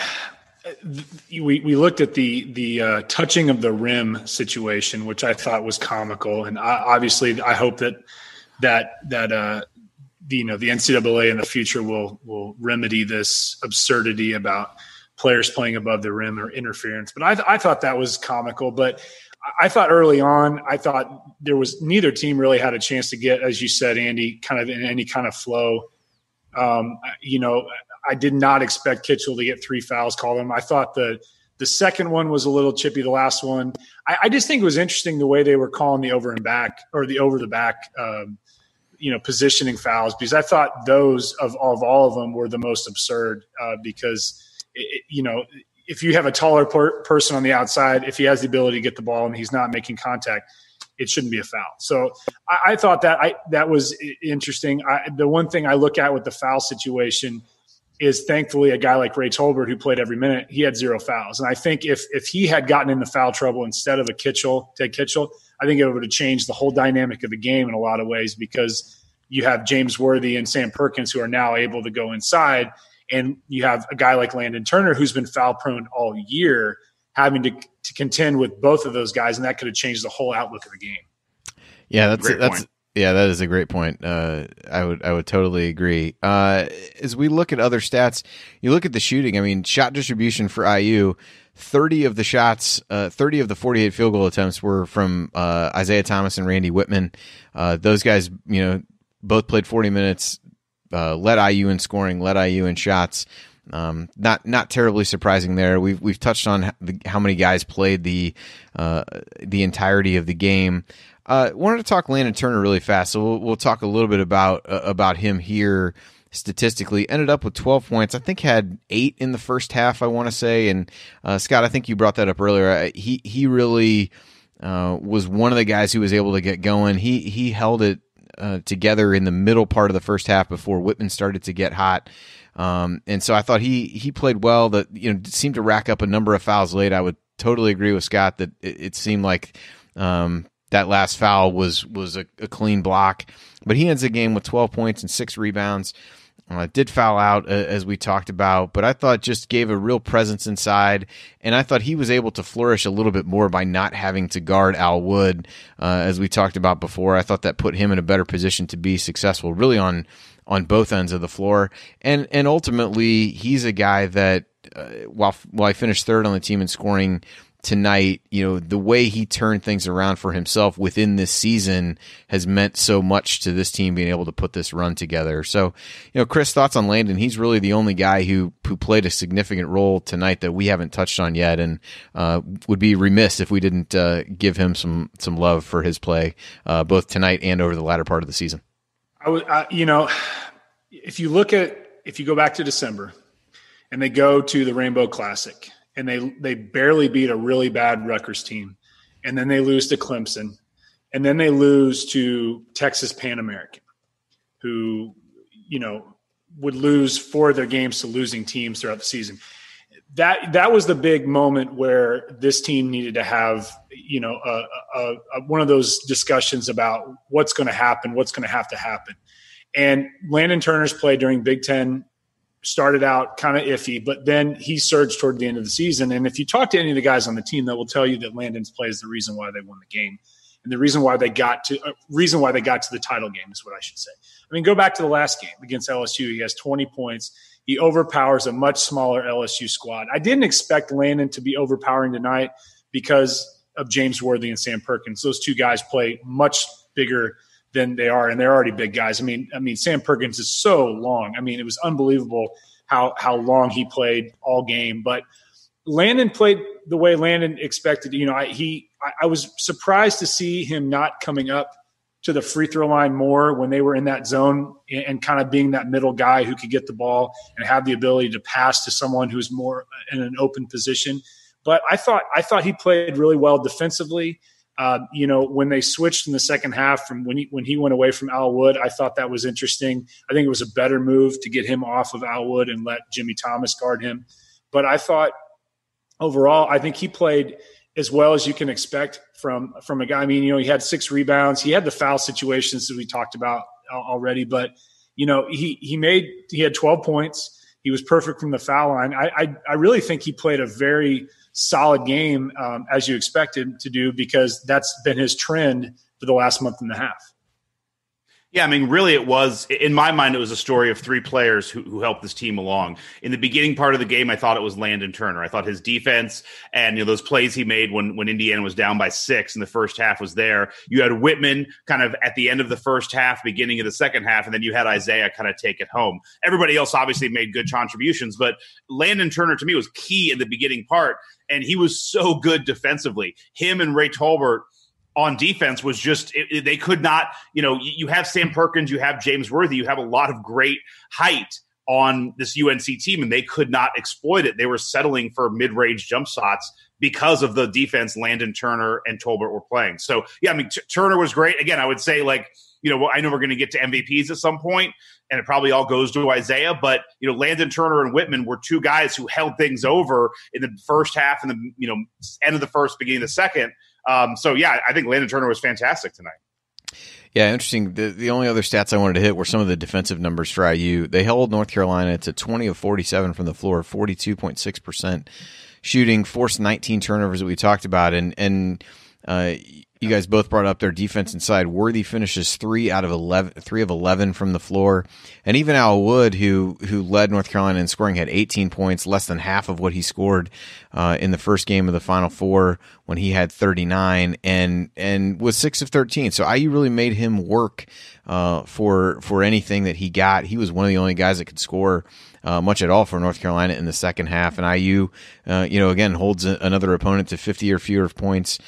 we we looked at the the uh, touching of the rim situation, which I thought was comical, and I, obviously I hope that that that uh, the, you know the NCAA in the future will will remedy this absurdity about players playing above the rim or interference. But I, I thought that was comical, but. I thought early on, I thought there was neither team really had a chance to get, as you said, Andy, kind of in any kind of flow um, you know, I did not expect Kitchel to get three fouls called him. I thought the the second one was a little chippy. The last one, I, I just think it was interesting the way they were calling the over and back or the over the back, um, you know, positioning fouls because I thought those of of all of them were the most absurd uh, because it, you know if you have a taller per- person on the outside, if he has the ability to get the ball and he's not making contact, it shouldn't be a foul. So I, I thought that I that was interesting. I, the one thing I look at with the foul situation is thankfully a guy like Ray Tolbert who played every minute, he had zero fouls. And I think if if he had gotten in the foul trouble instead of a Kitchel, Ted Kitchel, I think it would have changed the whole dynamic of the game in a lot of ways because you have James Worthy and Sam Perkins who are now able to go inside. And you have a guy like Landon Turner who's been foul prone all year having to to contend with both of those guys, and that could have changed the whole outlook of the game. Yeah, that's great that's point. yeah, that is a great point. Uh, I would I would totally agree. Uh, as we look at other stats, you look at the shooting. I mean, shot distribution for IU. 30 of the shots, uh, 30 of the 48 field goal attempts were from uh, Isiah Thomas and Randy Wittman. Uh, those guys, you know, both played 40 minutes, uh, led IU in scoring, led IU in shots. Um, not not terribly surprising there. We've we've touched on how many guys played the uh, the entirety of the game. Uh, wanted to talk Landon Turner really fast, so we'll, we'll talk a little bit about uh, about him here statistically. Ended up with 12 points. I think had eight in the first half. I want to say, and uh, Scott, I think you brought that up earlier. He he really uh, was one of the guys who was able to get going. He he held it uh, together in the middle part of the first half before Wittman started to get hot. Um, and so I thought he he played well. That you know seemed to rack up a number of fouls late. I would totally agree with Scott that it, it seemed like um, that last foul was was a, a, clean block. But he ends the game with 12 points and six rebounds. Uh, did foul out uh, as we talked about, but I thought just gave a real presence inside, and I thought he was able to flourish a little bit more by not having to guard Al Wood, uh, as we talked about before. I thought that put him in a better position to be successful, really on on both ends of the floor, and and ultimately he's a guy that uh, while while I finished third on the team in scoring tonight, you know, the way he turned things around for himself within this season has meant so much to this team being able to put this run together. So, you know, Chris, thoughts on Landon? He's really the only guy who who played a significant role tonight that we haven't touched on yet, and uh, would be remiss if we didn't uh, give him some some love for his play uh, both tonight and over the latter part of the season. I would, you know, if you look at if you go back to December, and they go to the Rainbow Classic and they they barely beat a really bad Rutgers team, and then they lose to Clemson, and then they lose to Texas Pan American, who you know would lose four of their games to losing teams throughout the season. That that was the big moment where this team needed to have you know a, a, a, one of those discussions about what's going to happen, what's going to have to happen. And Landon Turner's play during Big Ten started out kind of iffy, but then he surged toward the end of the season. And if you talk to any of the guys on the team, that will tell you that Landon's play is the reason why they won the game, and the reason why they got to uh, reason why they got to the title game is what I should say. I mean, go back to the last game against LSU. He has 20 points. He overpowers a much smaller LSU squad. I didn't expect Landon to be overpowering tonight because of James Worthy and Sam Perkins. Those two guys play much bigger than they are, and they're already big guys. I mean, I mean, Sam Perkins is so long. I mean, it was unbelievable how how long he played all game. But Landon played the way Landon expected. You know, I, he I, I was surprised to see him not coming up to the free throw line more when they were in that zone and, kind of being that middle guy who could get the ball and have the ability to pass to someone who's more in an open position. But I thought I thought he played really well defensively. Uh, you know, when they switched in the second half from when he when he went away from Al Wood, I thought that was interesting. I think it was a better move to get him off of Al Wood and let Jimmy Thomas guard him. But I thought overall, I think he played as well as you can expect from from a guy. I mean, you know, he had six rebounds. He had the foul situations that we talked about already, but you know, he he made he had 12 points. He was perfect from the foul line. I I, I really think he played a very solid game um, as you expected to do because that's been his trend for the last month and a half. Yeah, I mean, really, it was in my mind. It was a story of three players who, who helped this team along. In the beginning part of the game, I thought it was Landon Turner. I thought his defense and you know those plays he made when when Indiana was down by six in the first half was there. You had Wittman kind of at the end of the first half, beginning of the second half, and then you had Isiah kind of take it home. Everybody else obviously made good contributions, but Landon Turner to me was key in the beginning part, and he was so good defensively. Him and Ray Tolbert on defense was just it, it, they could not you know you, you have sam perkins you have james worthy you have a lot of great height on this unc team and they could not exploit it they were settling for mid-range jump shots because of the defense landon turner and tolbert were playing so yeah i mean T- turner was great again i would say like you know i know we're going to get to mvps at some point and it probably all goes to Isiah. But you know, Landon Turner and Wittman were two guys who held things over in the first half and the you know end of the first, beginning of the second. Um, so yeah, I think Landon Turner was fantastic tonight. Yeah, interesting. The the only other stats I wanted to hit were some of the defensive numbers for IU. They held North Carolina to 20 of 47 from the floor, 42.6% shooting, forced 19 turnovers that we talked about and and Uh, you guys both brought up their defense inside. Worthy finishes three out of 11, three of 11 from the floor. And even Al Wood, who, who led North Carolina in scoring, had 18 points, less than half of what he scored, uh, in the first game of the final four when he had 39 and, and was six of 13. So IU really made him work, uh, for, for anything that he got. He was one of the only guys that could score, uh, much at all for North Carolina in the second half. And IU, uh, you know, again, holds a, another opponent to 50 or fewer points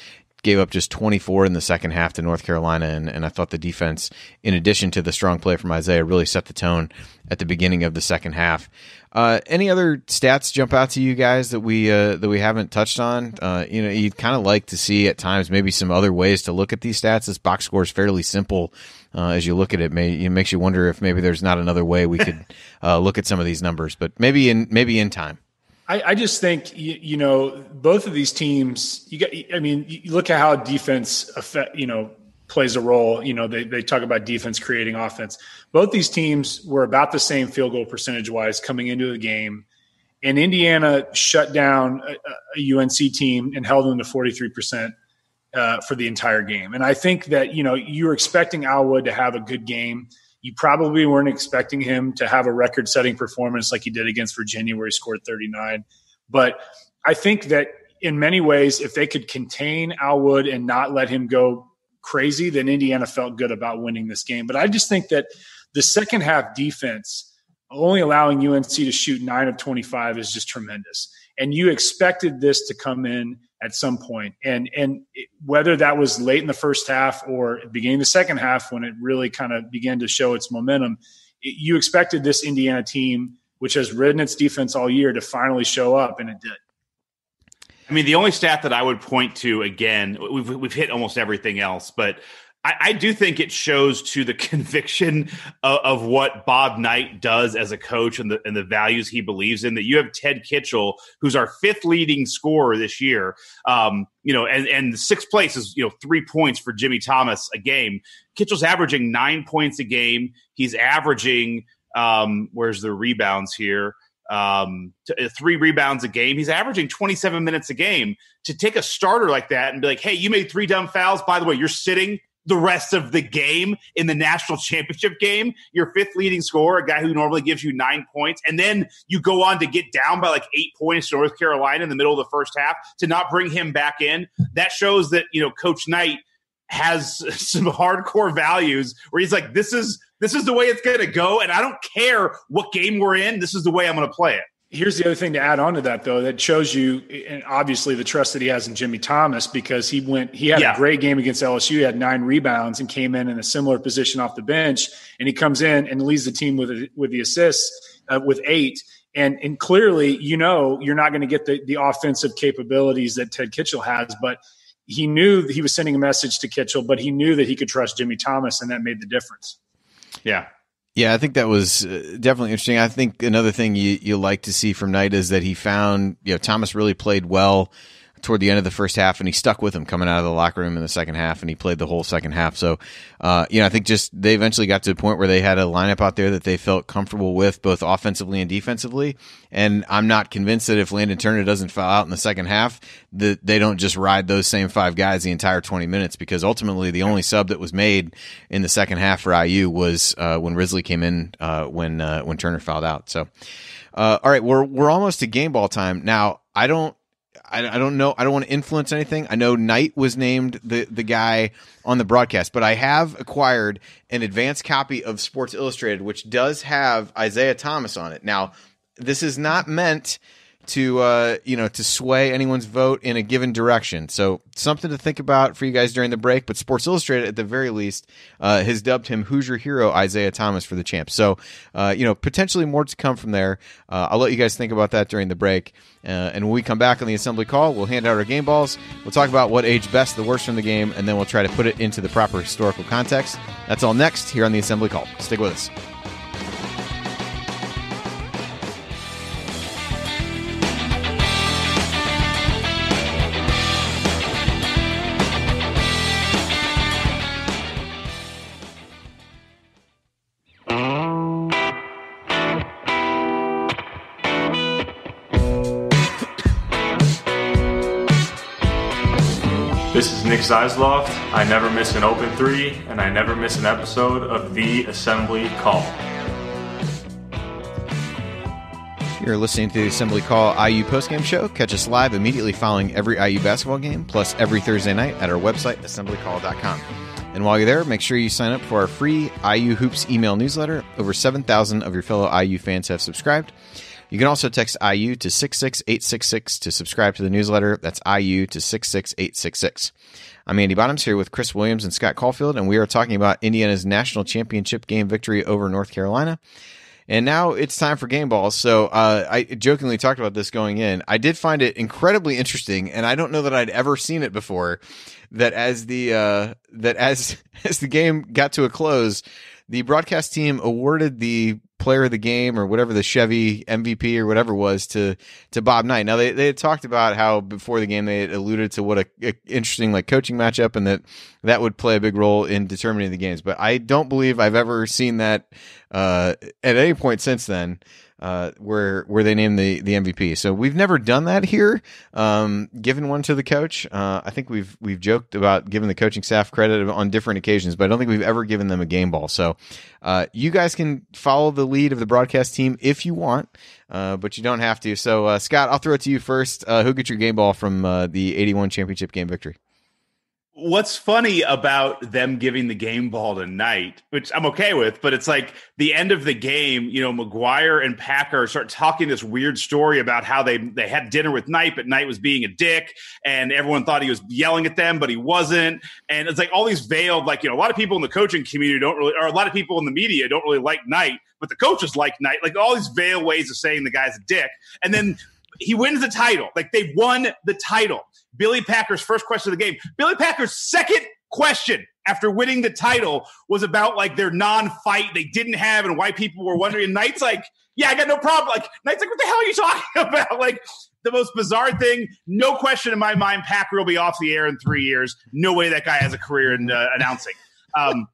gave up just 24 in the second half to North Carolina. And, and I thought the defense, in addition to the strong play from Isiah, really set the tone at the beginning of the second half. Uh, any other stats jump out to you guys that we uh, that we haven't touched on? Uh, you know, you'd kind of like to see at times maybe some other ways to look at these stats. This box score is fairly simple uh, as you look at it. May, it makes you wonder if maybe there's not another way we could [laughs] uh, look at some of these numbers, but maybe in maybe in time. I, I just think you, you, know both of these teams. You get, I mean, you look at how defense affect. You know, plays a role. You know, they they talk about defense creating offense. Both these teams were about the same field goal percentage wise coming into the game, and Indiana shut down a, a UNC team and held them to forty three percent uh, for the entire game. And I think that you know you're expecting Al Wood to have a good game. You probably weren't expecting him to have a record setting performance like he did against Virginia, where he scored 39. But I think that in many ways, if they could contain Al Wood and not let him go crazy, then Indiana felt good about winning this game. But I just think that the second half defense, only allowing UNC to shoot nine of 25, is just tremendous. And you expected this to come in at some point. And and whether that was late in the first half or beginning the second half when it really kind of began to show its momentum, it, you expected this Indiana team, which has ridden its defense all year, to finally show up, and it did. I mean, the only stat that I would point to again, we've we've hit almost everything else, but I, I, do think it shows to the [laughs] conviction of, of, what Bob Knight does as a coach and the and the values he believes in. That you have Ted Kitchel, who's our fifth leading scorer this year. Um, you know, and and sixth place is you know three points for Jimmy Thomas a game. Kitchel's averaging nine points a game. He's averaging um, where's the rebounds here? Um, uh, three rebounds a game. He's averaging 27 minutes a game. To take a starter like that and be like, hey, you made three dumb fouls. By the way, you're sitting the rest of the game in the national championship game. Your fifth leading scorer, a guy who normally gives you nine points, and then you go on to get down by like eight points to North Carolina in the middle of the first half to not bring him back in. That shows that you know Coach Knight has [laughs] some hardcore values where he's like, this is this is the way it's going to go, and I don't care what game we're in. This is the way I'm going to play it. Here's the other thing to add on to that, though, that shows you, and obviously the trust that he has in Jimmy Thomas because he went, he had yeah. a great game against LSU. He had nine rebounds and came in in a similar position off the bench, and he comes in and leads the team with with the assists uh, with eight. And and clearly, you know, you're not going to get the the offensive capabilities that Ted Kitchel has, but he knew he was sending a message to Kitchel, but he knew that he could trust Jimmy Thomas, and that made the difference. Yeah, yeah, I think that was uh, definitely interesting. I think another thing you you like to see from Knight is that he found you know Thomas really played well toward the end of the first half, and he stuck with him coming out of the locker room in the second half, and he played the whole second half. So, uh, you know, I think just they eventually got to the point where they had a lineup out there that they felt comfortable with, both offensively and defensively. And I'm not convinced that if Landon Turner doesn't foul out in the second half, that they don't just ride those same five guys the entire 20 minutes, because ultimately the only sub that was made in the second half for IU was uh, when Risley came in uh, when uh, when Turner fouled out. So. Uh, all right, we're we're almost to game ball time now. I don't I, I don't know. I don't want to influence anything. I know Knight was named the the guy on the broadcast, but I have acquired an advanced copy of Sports Illustrated, which does have Isiah Thomas on it. Now, this is not meant to uh, you know to sway anyone's vote in a given direction. So something to think about for you guys during the break. But Sports Illustrated, at the very least, uh, has dubbed him Hoosier hero Isiah Thomas for the champ. So uh, you know potentially more to come from there. Uh, I'll let you guys think about that during the break. Uh, and when we come back on the assembly call, we'll hand out our game balls. We'll talk about what aged best, the worst from the game, and then we'll try to put it into the proper historical context. That's all next here on the assembly call. Stick with us. Nick Zeisloft. I never miss an open three, and I never miss an episode of The Assembly Call. You're listening to the Assembly Call IU postgame show. Catch us live immediately following every IU basketball game, plus every Thursday night at our website, assemblycall.com. And while you're there, make sure you sign up for our free IU Hoops email newsletter. Over 7,000 of your fellow IU fans have subscribed. You can also text IU to 66866 to subscribe to the newsletter. That's IU to 66866. I'm Andy Bottoms here with Chris Williams and Scott Caulfield, and we are talking about Indiana's national championship game victory over North Carolina. And now it's time for game balls. So uh, I jokingly talked about this going in. I did find it incredibly interesting, and I don't know that I'd ever seen it before. That as the uh, that as [laughs] as the game got to a close, the broadcast team awarded the player of the game or whatever the Chevy MVP or whatever was to to Bob Knight. Now they they had talked about how before the game they had alluded to what a, a, interesting like coaching matchup and that that would play a big role in determining the games. But I don't believe I've ever seen that uh, at any point since then uh, where where they named the the MVP. So we've never done that here. Um, given one to the coach. Uh, I think we've we've joked about giving the coaching staff credit on different occasions, but I don't think we've ever given them a game ball. So uh, you guys can follow the lead of the broadcast team if you want, uh, but you don't have to. So uh, Scott, I'll throw it to you first. Uh, who gets your game ball from the '81 championship game victory? What's funny about them giving the game ball to Knight, which I'm okay with, but it's like the end of the game, you know, McGuire and Packer start talking this weird story about how they they had dinner with Knight, but Knight was being a dick, and everyone thought he was yelling at them, but he wasn't. And it's like all these veiled, like, you know, a lot of people in the coaching community don't really, or a lot of people in the media don't really like Knight, but the coaches like Knight. Like all these veiled ways of saying the guy's a dick. And then he wins the title. Like they won the title. Billy Packer's first question of the game. Billy Packer's second question after winning the title was about like their non-fight they didn't have and why people were wondering. And Knight's like, yeah, I got no problem. Like Knight's like, what the hell are you talking [laughs] about? Like the most bizarre thing. No question in my mind, Packer will be off the air in three years. No way that guy has a career in uh, announcing. Um,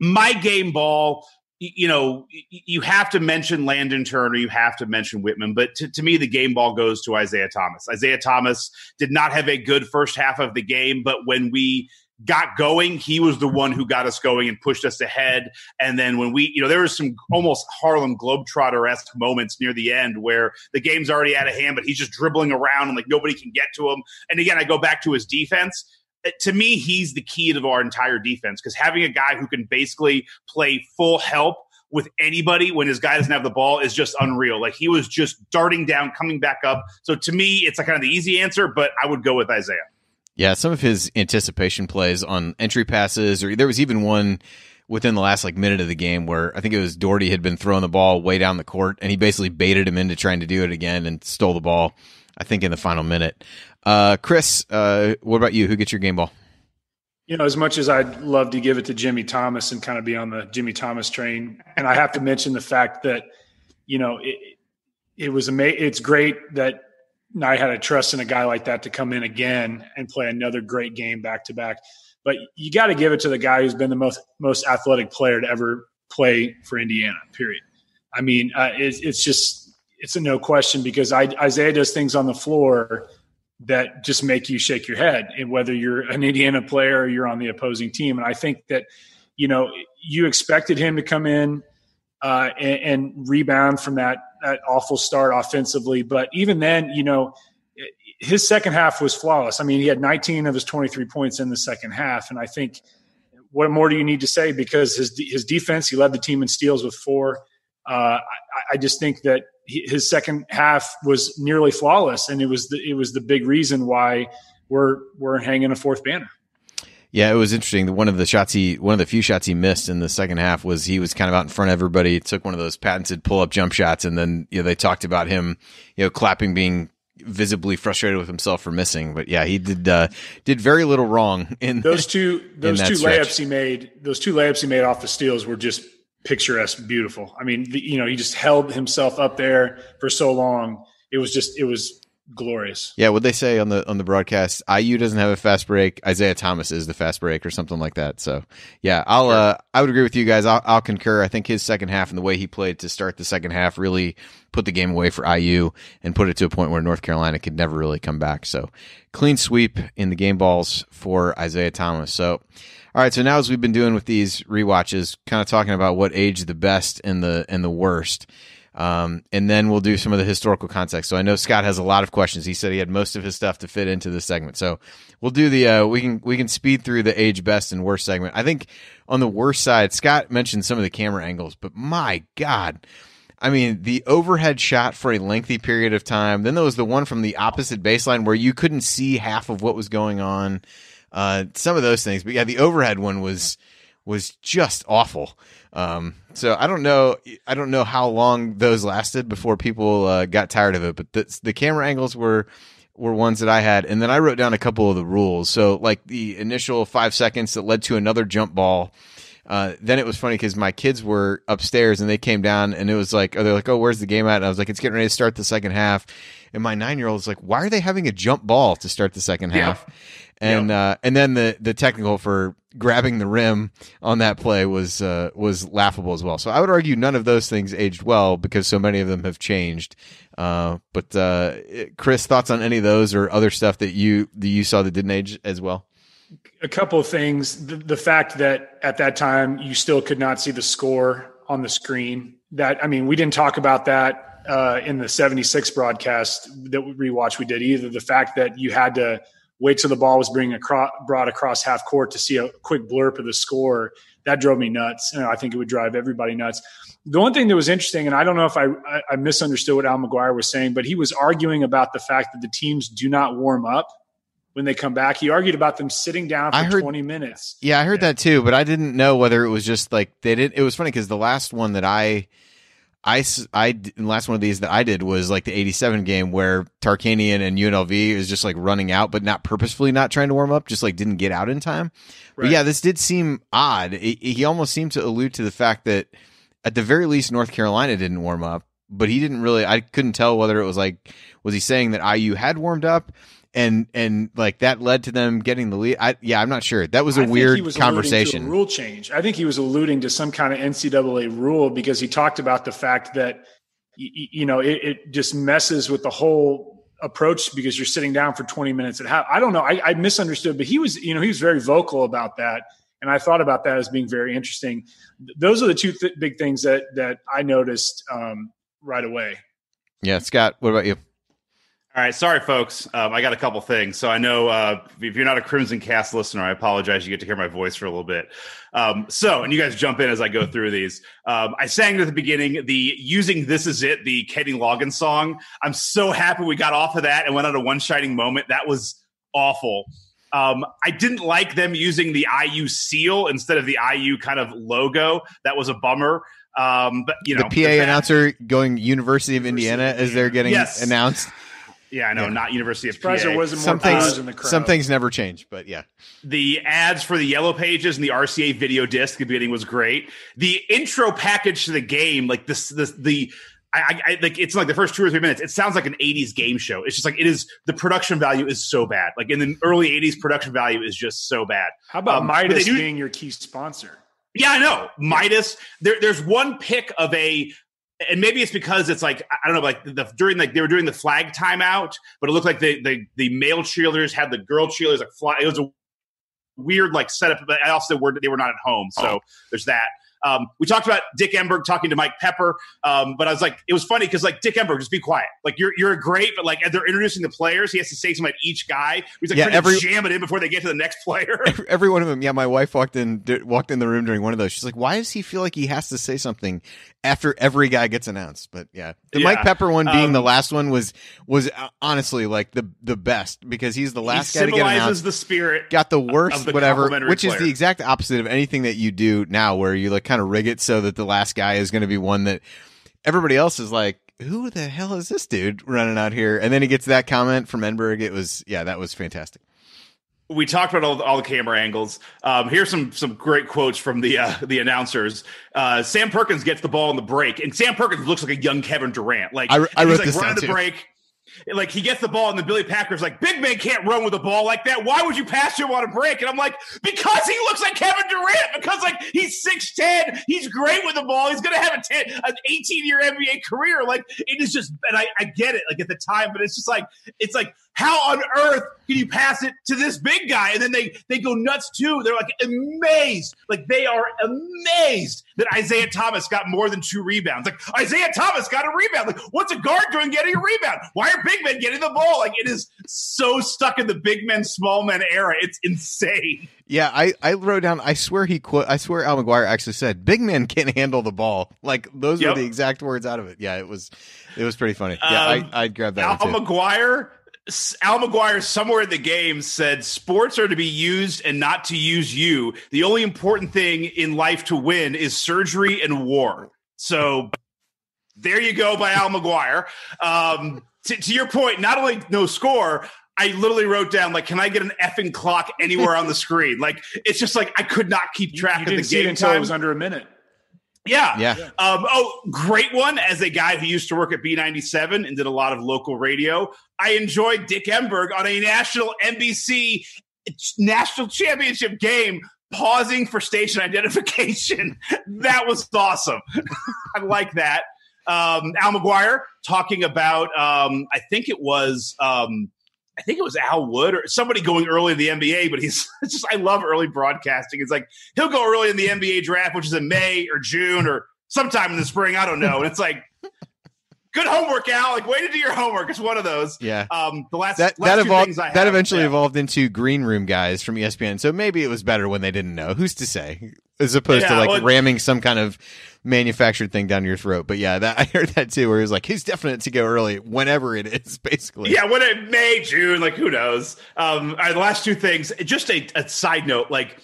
my game ball you know, you have to mention Landon Turner, you have to mention Wittman, but to, to, me, the game ball goes to Isiah Thomas. Isiah Thomas did not have a good first half of the game, but when we got going, he was the one who got us going and pushed us ahead. And then when we, you know, there was some almost Harlem Globetrotter esque moments near the end where the game's already out of hand, but he's just dribbling around and like nobody can get to him. And again, I go back to his defense Uh, to me, he's the key to our entire defense because having a guy who can basically play full help with anybody when his guy doesn't have the ball is just unreal. Like he was just darting down, coming back up. So to me, it's like kind of the easy answer, but I would go with Isiah. Yeah, some of his anticipation plays on entry passes, or there was even one within the last like minute of the game where I think it was Doherty had been throwing the ball way down the court, and he basically baited him into trying to do it again and stole the ball. I think in the final minute. Uh, Chris, uh, what about you? Who gets your game ball? You know, as much as I'd love to give it to Jimmy Thomas and kind of be on the Jimmy Thomas train, and I have to mention the fact that, you know, it, it was amazing. It's great that I had a trust in a guy like that to come in again and play another great game back to back. But you got to give it to the guy who's been the most most athletic player to ever play for Indiana. Period. I mean, uh, it's, it's just it's a no question because I, Isiah does things on the floor that just make you shake your head and whether you're an Indiana player or you're on the opposing team. And I think that, you know, you expected him to come in uh, and, and, rebound from that, that awful start offensively. But even then, you know, his second half was flawless. I mean, he had 19 of his 23 points in the second half. And I think what more do you need to say? Because his, his defense, he led the team in steals with four. Uh, I, I just think that his second half was nearly flawless, and it was the, it was the big reason why we're we're hanging a fourth banner. Yeah, it was interesting. One of the shots he, one of the few shots he missed in the second half was he was kind of out in front of everybody. Took one of those patented pull up jump shots, and then you know they talked about him, you know, clapping, being visibly frustrated with himself for missing. But yeah, he did uh, did very little wrong in those two [laughs] those two stretch. layups he made. Those two layups he made off the steals were just picturesque, beautiful. I mean, the, you know, he just held himself up there for so long. It was just, it was glorious. Yeah, what they say on the on the broadcast, IU doesn't have a fast break. Isiah Thomas is the fast break or something like that. So yeah, I'll uh, I would agree with you guys. I'll, I'll concur. I think his second half and the way he played to start the second half really put the game away for IU and put it to a point where North Carolina could never really come back. So clean sweep in the game balls for Isiah Thomas. So all right, so now as we've been doing with these rewatches, kind of talking about what age the best and the and the worst. Um, and then we'll do some of the historical context. So I know Scott has a lot of questions. He said he had most of his stuff to fit into this segment. So we'll do the uh, we can we can speed through the age best and worst segment. I think on the worst side, Scott mentioned some of the camera angles, but my God. I mean, the overhead shot for a lengthy period of time. Then there was the one from the opposite baseline where you couldn't see half of what was going on. Uh, some of those things, but yeah, the overhead one was was just awful. Um, so I don't know, I don't know how long those lasted before people uh, got tired of it, but the, the camera angles were were ones that I had, and then I wrote down a couple of the rules. So like the initial five seconds that led to another jump ball. Uh, then it was funny because my kids were upstairs and they came down and it was like, oh, they're like, oh, where's the game at? And I was like, it's getting ready to start the second half. And my nine year old is like, why are they having a jump ball to start the second half? And uh, and then the the technical for grabbing the rim on that play was uh, was laughable as well. So I would argue none of those things aged well because so many of them have changed. Uh, but uh, Chris, thoughts on any of those or other stuff that you that you saw that didn't age as well? A couple of things. The, the fact that at that time you still could not see the score on the screen. That I mean, we didn't talk about that uh, in the '76 broadcast that we rewatch we did either. The fact that you had to wait till the ball was being across, brought across half court to see a quick blurb of the score. That drove me nuts. And I think it would drive everybody nuts. The one thing that was interesting, and I don't know if I, I misunderstood what Al McGuire was saying, but he was arguing about the fact that the teams do not warm up when they come back. He argued about them sitting down for heard, 20 minutes. Yeah, I heard yeah. that too, but I didn't know whether it was just like they did. It was funny because the last one that I I, I, the last one of these that I did was like the 87 game where Tarkanian and UNLV is just like running out, but not purposefully not trying to warm up, just like didn't get out in time. Right. But yeah, this did seem odd. It, it, he almost seemed to allude to the fact that at the very least, North Carolina didn't warm up, but he didn't really, I couldn't tell whether it was like, was he saying that IU had warmed up? And and like that led to them getting the lead. I, yeah, I'm not sure. That was a weird was conversation. rule change. I think he was alluding to some kind of NCAA rule because he talked about the fact that you, you know it, it, just messes with the whole approach because you're sitting down for 20 minutes at half. I don't know. I, I misunderstood, but he was you know he was very vocal about that. And I thought about that as being very interesting. Those are the two th- big things that that I noticed um, right away. Yeah, Scott, what about you? All right, sorry, folks. Um, I got a couple things. So I know uh, if you're not a Crimson Cast listener, I apologize. You get to hear my voice for a little bit. Um, so, and you guys jump in as I go through these. Um, I sang at the beginning the using "This Is It" the Kenny Loggins song. I'm so happy we got off of that and went on a one shining moment. That was awful. Um, I didn't like them using the IU seal instead of the IU kind of logo. That was a bummer. Um, but you know, the PA announcer going University of Indiana as they're getting yes. announced. Yeah, I know, yeah. not University of Surprised PA. There wasn't some things, in the crowd. Some things never change, but yeah. The ads for the yellow pages and the RCA video disc at the beginning was great. The intro package to the game, like this, this the I, I, like it's like the first two or three minutes. It sounds like an '80s game show. It's just like it is. The production value is so bad. Like in the early '80s, production value is just so bad. How about um, Midas do, being your key sponsor? Yeah, I know Midas. There, there's one pick of a and maybe it's because it's like I don't know, like the during like they were doing the flag timeout, but it looked like the the, the male cheerleaders had the girl cheerleaders like fly. It was a weird like setup, but I also were they were not at home, so oh. there's that. Um, we talked about Dick Enberg talking to Mike Pepper, um, but I was like, it was funny because like Dick Enberg, just be quiet. Like you're you're great, but like they're introducing the players, he has to say something about each guy. He's like yeah, every, jam it in before they get to the next player. [laughs] Every, every, one of them. Yeah, my wife walked in did, walked in the room during one of those. She's like, why does he feel like he has to say something after every guy gets announced? But yeah, the yeah. Mike Pepper one being um, the last one was was uh, honestly like the the best because he's the last he guy to get announced. the spirit. Got the worst, the whatever, which player. is the exact opposite of anything that you do now, where you like kind of rig it so that the last guy is going to be one that everybody else is like, who the hell is this dude running out here? And then he gets that comment from Enberg. It was, yeah, that was fantastic. We talked about all, all the camera angles. Um, here's some some great quotes from the uh, the announcers. Uh, Sam Perkins gets the ball in the break, and Sam Perkins looks like a young Kevin Durant. Like I, I wrote like, this running the break like he gets the ball and the Billy Packers like big man can't run with a ball like that. Why would you pass him on a break? And I'm like, because he looks like Kevin Durant. Because like he's six ten, he's great with the ball. He's gonna have a 10, an 18 year NBA career. Like it is just, and I, I get it. Like at the time, but it's just like it's like how on earth can you pass it to this big guy? And then they they go nuts too. They're like amazed, like they are amazed that Isiah Thomas got more than two rebounds. Like Isiah Thomas got a rebound. Like what's a guard doing getting a rebound? Why are big men getting the ball? Like it is so stuck in the big men, small men era. It's insane. Yeah, I, I wrote down. I swear he quote. I swear Al McGuire actually said, "Big men can't handle the ball." Like those Yep. were the exact words out of it. Yeah, it was it was pretty funny. Yeah, Um, I I'd grab that Al. McGuire. Al McGuire somewhere in the game said sports are to be used and not to use you. The only important thing in life to win is surgery and war. So there you go by Al McGuire. Um, to, to your point, not only no score, I literally wrote down like, can I get an effing clock anywhere on the screen? Like, it's just like I could not keep track you of didn't the game until it was under a minute. Yeah. Yeah. Um, oh, great one. As a guy who used to work at B97 and did a lot of local radio, I enjoyed Dick Enberg on a national NBC national championship game pausing for station identification. [laughs] that was awesome. [laughs] I like that. Um, Al McGuire talking about, um, I think it was. I think it was Al Wood or somebody going early in the NBA, but he's [laughs] it's just I love early broadcasting. It's like he'll go early in the NBA draft, which is in May or June or sometime in the spring. I don't know. And it's like good homework, Al. Like way to do your homework. It's one of those. Yeah. Um, the last That last that two evolved things I that eventually yeah. evolved into green room guys from ESPN. So maybe it was better when they didn't know. Who's to say? As opposed to like well- ramming some kind of manufactured thing down your throat. But yeah, that [laughs] I heard that too, where he was like, he's definite to go early whenever it is, [laughs] basically. Yeah, when it May, June, like who knows? Um, all right, the last two things. Just a, a side note, like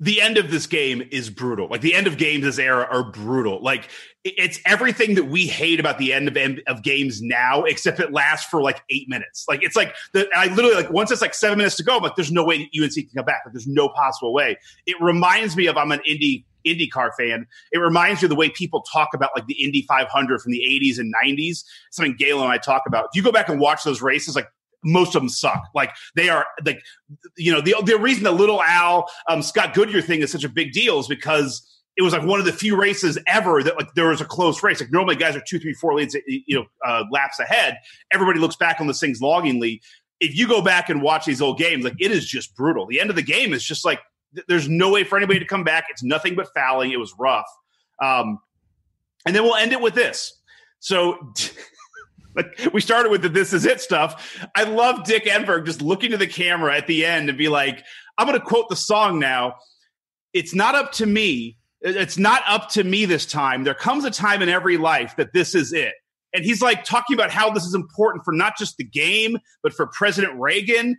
the end of this game is brutal. Like the end of games this era are brutal. Like it's everything that we hate about the end of of games now, except it lasts for like eight minutes. Like it's like the I literally like once it's like seven minutes to go, I'm like, there's no way that UNC can come back. Like there's no possible way. It reminds me of I'm an indie IndyCar fan. It reminds you of the way people talk about like the Indy 500 from the 80s and 90s. Something Galen and I talk about. If you go back and watch those races, like most of them suck. Like they are like you know the the reason the little Al um, Scott Goodyear thing is such a big deal is because it was like one of the few races ever that like there was a close race. Like normally guys are two, three, four leads, you know, uh, laps ahead. Everybody looks back on those things longingly. If you go back and watch these old games, like it is just brutal. The end of the game is just like th- there's no way for anybody to come back. It's nothing but fouling. It was rough. Um, and then we'll end it with this. So [laughs] like we started with the this is it stuff. I love Dick Enberg just looking to the camera at the end and be like, I'm going to quote the song now. It's not up to me. It's not up to me this time. There comes a time in every life that this is it. And he's like talking about how this is important for not just the game, but for President Reagan.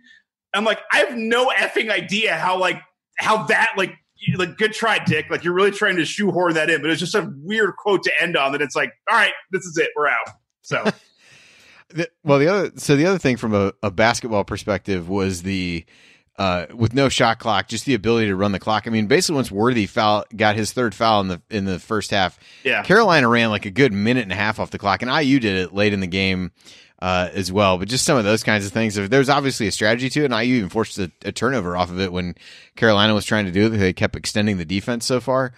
I'm like, I have no effing idea how like how that like like good try, Dick. Like you're really trying to shoehorn that in, but it's just a weird quote to end on. That it's like, all right, this is it, we're out. So The- well, the other so the other thing from a, a basketball perspective was the uh, with no shot clock, just the ability to run the clock. I mean, basically, once Worthy foul got his third foul in the in the first half, yeah, Carolina ran like a good minute and a half off the clock, and IU did it late in the game uh, as well. But just some of those kinds of things. There's obviously a strategy to it, and IU even forced a, a turnover off of it when Carolina was trying to do it. They kept extending the defense so far,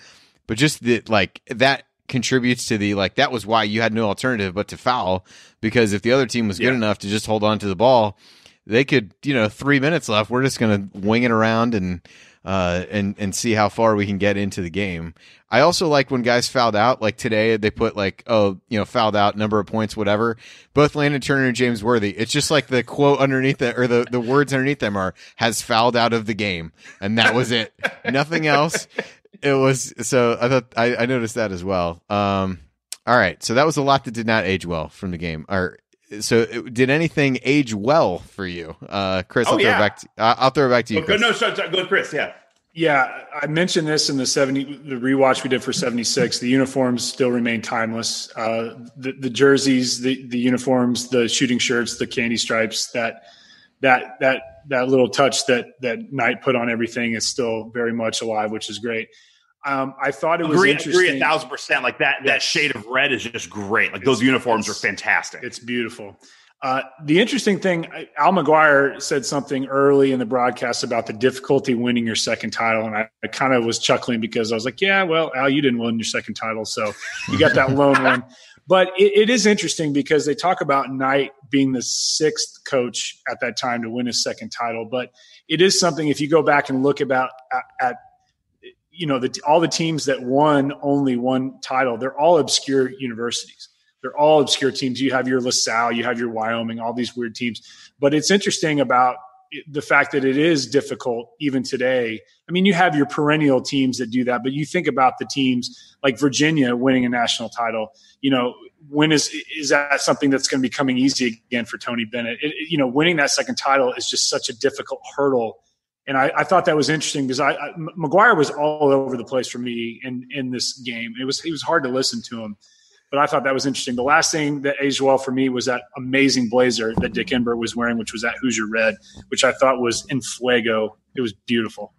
but just that like that contributes to the like that was why you had no alternative but to foul because if the other team was good Yeah. enough to just hold on to the ball, they could you know three minutes left. We're just gonna wing it around and. Uh, and and see how far we can get into the game. I also like when guys fouled out, like today they put like, oh, you know, fouled out, number of points, whatever. Both Landon Turner and James Worthy. It's just like the quote underneath it, or the, the words underneath them are, has fouled out of the game. And that was it. Nothing else. It was, so I thought, I, I noticed that as well. Um, all right. So that was a lot that did not age well from the game. Or, so it- did anything age well for you? Uh, Chris, Oh, I'll throw yeah. it back to, I'll throw it back to you. Oh, Chris. good. No, so, so, go, Chris. Yeah. Yeah, I mentioned this in the seventy the rewatch we did for seventy six. The uniforms still remain timeless. Uh, the the jerseys, the the uniforms, the shooting shirts, the candy stripes. That that that that little touch that that Knight put on everything is still very much alive, which is great. Um, I thought it was Agree, interesting. agree a thousand percent. Like that, that shade of red is just great. Like those uniforms are fantastic. It's beautiful. Uh, the interesting thing, Al McGuire said something early in the broadcast about the difficulty winning your second title, and I, I kind of was chuckling because I was like, "Yeah, well, Al, you didn't win your second title, so you got that lone one." [laughs] But it, it is interesting because they talk about Knight being the sixth coach at that time to win his second title, but it is something if you go back and look about at, at you know the, all the teams that won only one title, they're all obscure universities they're all obscure teams. You have your LaSalle, you have your Wyoming, all these weird teams. But it's interesting about the fact that it is difficult even today. I mean, you have your perennial teams that do that, but you think about the teams like Virginia winning a national title. You know, when is is that something that's going to be coming easy again for Tony Bennett? It, you know, winning that second title is just such a difficult hurdle. And I, I thought that was interesting because I, I McGuire was all over the place for me in in this game. It was it was hard to listen to him but I thought that was interesting. The last thing that aged well for me was that amazing blazer that Dick Enberg was wearing, which was that Hoosier red, which I thought was in fuego. It was beautiful.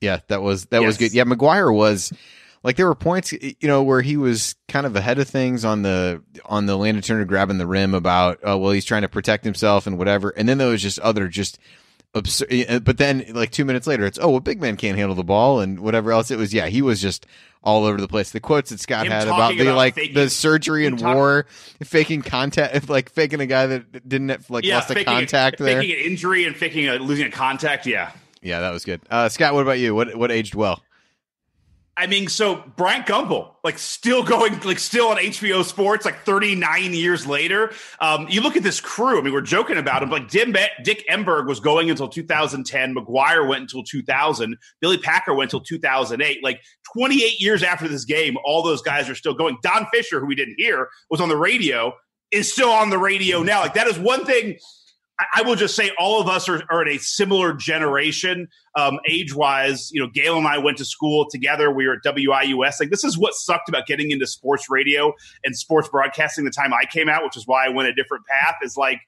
Yeah, that was that yes. was good. Yeah, McGuire was like there were points you know where he was kind of ahead of things on the on the Landon Turner grabbing the rim about oh well he's trying to protect himself and whatever, and then there was just other just absurd. Eh, but then like two minutes later, it's oh a big man can't handle the ball and whatever else it was. Yeah, he was just all over the place. The quotes that Scott Him had about the about like faking, the surgery and talk- war, faking contact, [laughs] like faking a guy that didn't like yeah, lost a contact a, there, faking an injury and faking a losing a contact. Yeah, yeah, that was good. Uh, Scott, what about you? What what aged well? I mean, so Bryant Gumbel, like still going, like still on HBO Sports, like 39 years later. Um, you look at this crew. I mean, we're joking about him, but Dim, Dick Enberg was going until 2010. McGuire went until 2000. Billy Packer went until 2008. Like 28 years after this game, all those guys are still going. Don Fisher, who we didn't hear, was on the radio, is still on the radio now. Like that is one thing I will just say all of us are, are in a similar generation, um, age wise. You know, Galen and I went to school together. We were at WIUS. Like, this is what sucked about getting into sports radio and sports broadcasting the time I came out, which is why I went a different path. Is like,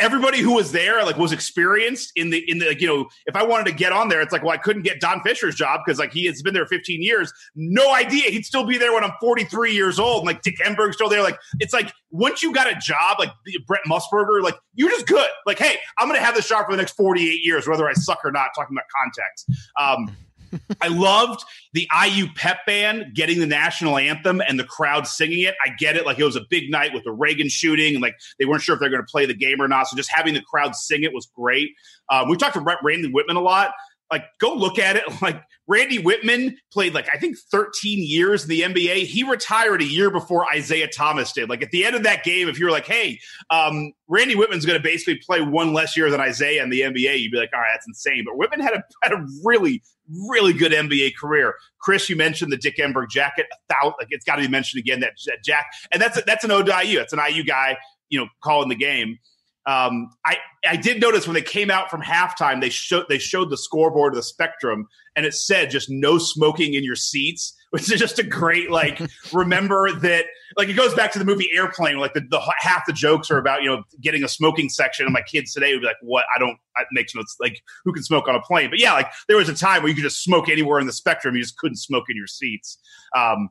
everybody who was there like was experienced in the in the like, you know if i wanted to get on there it's like well i couldn't get don fisher's job because like he has been there 15 years. No idea. He'd still be there when i'm 43 years old. And, like dick enberg's still there. Like it's like once you got a job like brent musburger like you're just good. Like hey i'm gonna have this job for the next 48 years whether i suck or not talking about context. Um [laughs] I loved the IU pep band getting the national anthem and the crowd singing it. I get it. Like it was a big night with the Reagan shooting and like they weren't sure if they're going to play the game or not. So just having the crowd sing it was great. Um, we talked to Randy Wittman a lot like go look at it. [laughs] Like Randy wittman played like I think 13 years in the NBA. He retired a year before isiah Thomas did. Like at the end of that game, if you were like, hey, um, Randy wittman's going to basically play one less year than isiah in the NBA, you'd be like, all right, that's insane. But Wittman had a had a really really good NBA career. Chris, you mentioned the Dick Enberg jacket. A thousand, like it's got to be mentioned again that, that Jack, and that's a, that's an ode to IU. It's an IU guy, you know, calling the game. Um, I I did notice when they came out from halftime, they showed they showed the scoreboard of the Spectrum, and it said just no smoking in your seats, [laughs] which is just a great like [laughs] remember that like it goes back to the movie Airplane, like the, the half the jokes are about you know getting a smoking section, and my kids today would be like, "What? I don't." It makes no like who can smoke on a plane, but yeah, like there was a time where you could just smoke anywhere in the Spectrum, you just couldn't smoke in your seats. Um,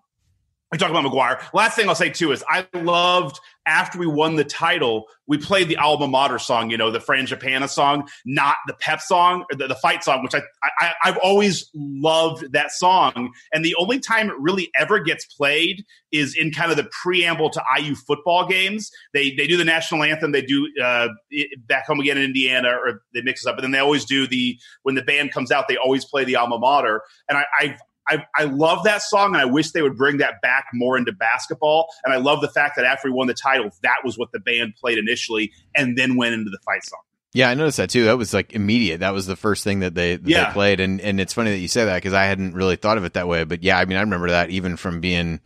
we talk about McGuire. Last thing I'll say too is I loved after we won the title, we played the alma mater song, you know, the Frangipana song, not the pep song or the, the fight song, which I, I I've always loved that song. And the only time it really ever gets played is in kind of the preamble to IU football games. They they do the national anthem, they do uh, back home again in Indiana, or they mix it up, but then they always do the when the band comes out, they always play the alma mater. And I, I've I, I love that song, and I wish they would bring that back more into basketball. And I love the fact that after we won the title, that was what the band played initially, and then went into the fight song. Yeah, I noticed that too. That was like immediate. That was the first thing that they that yeah. they played, and and it's funny that you say that because I hadn't really thought of it that way. But yeah, I mean, I remember that even from being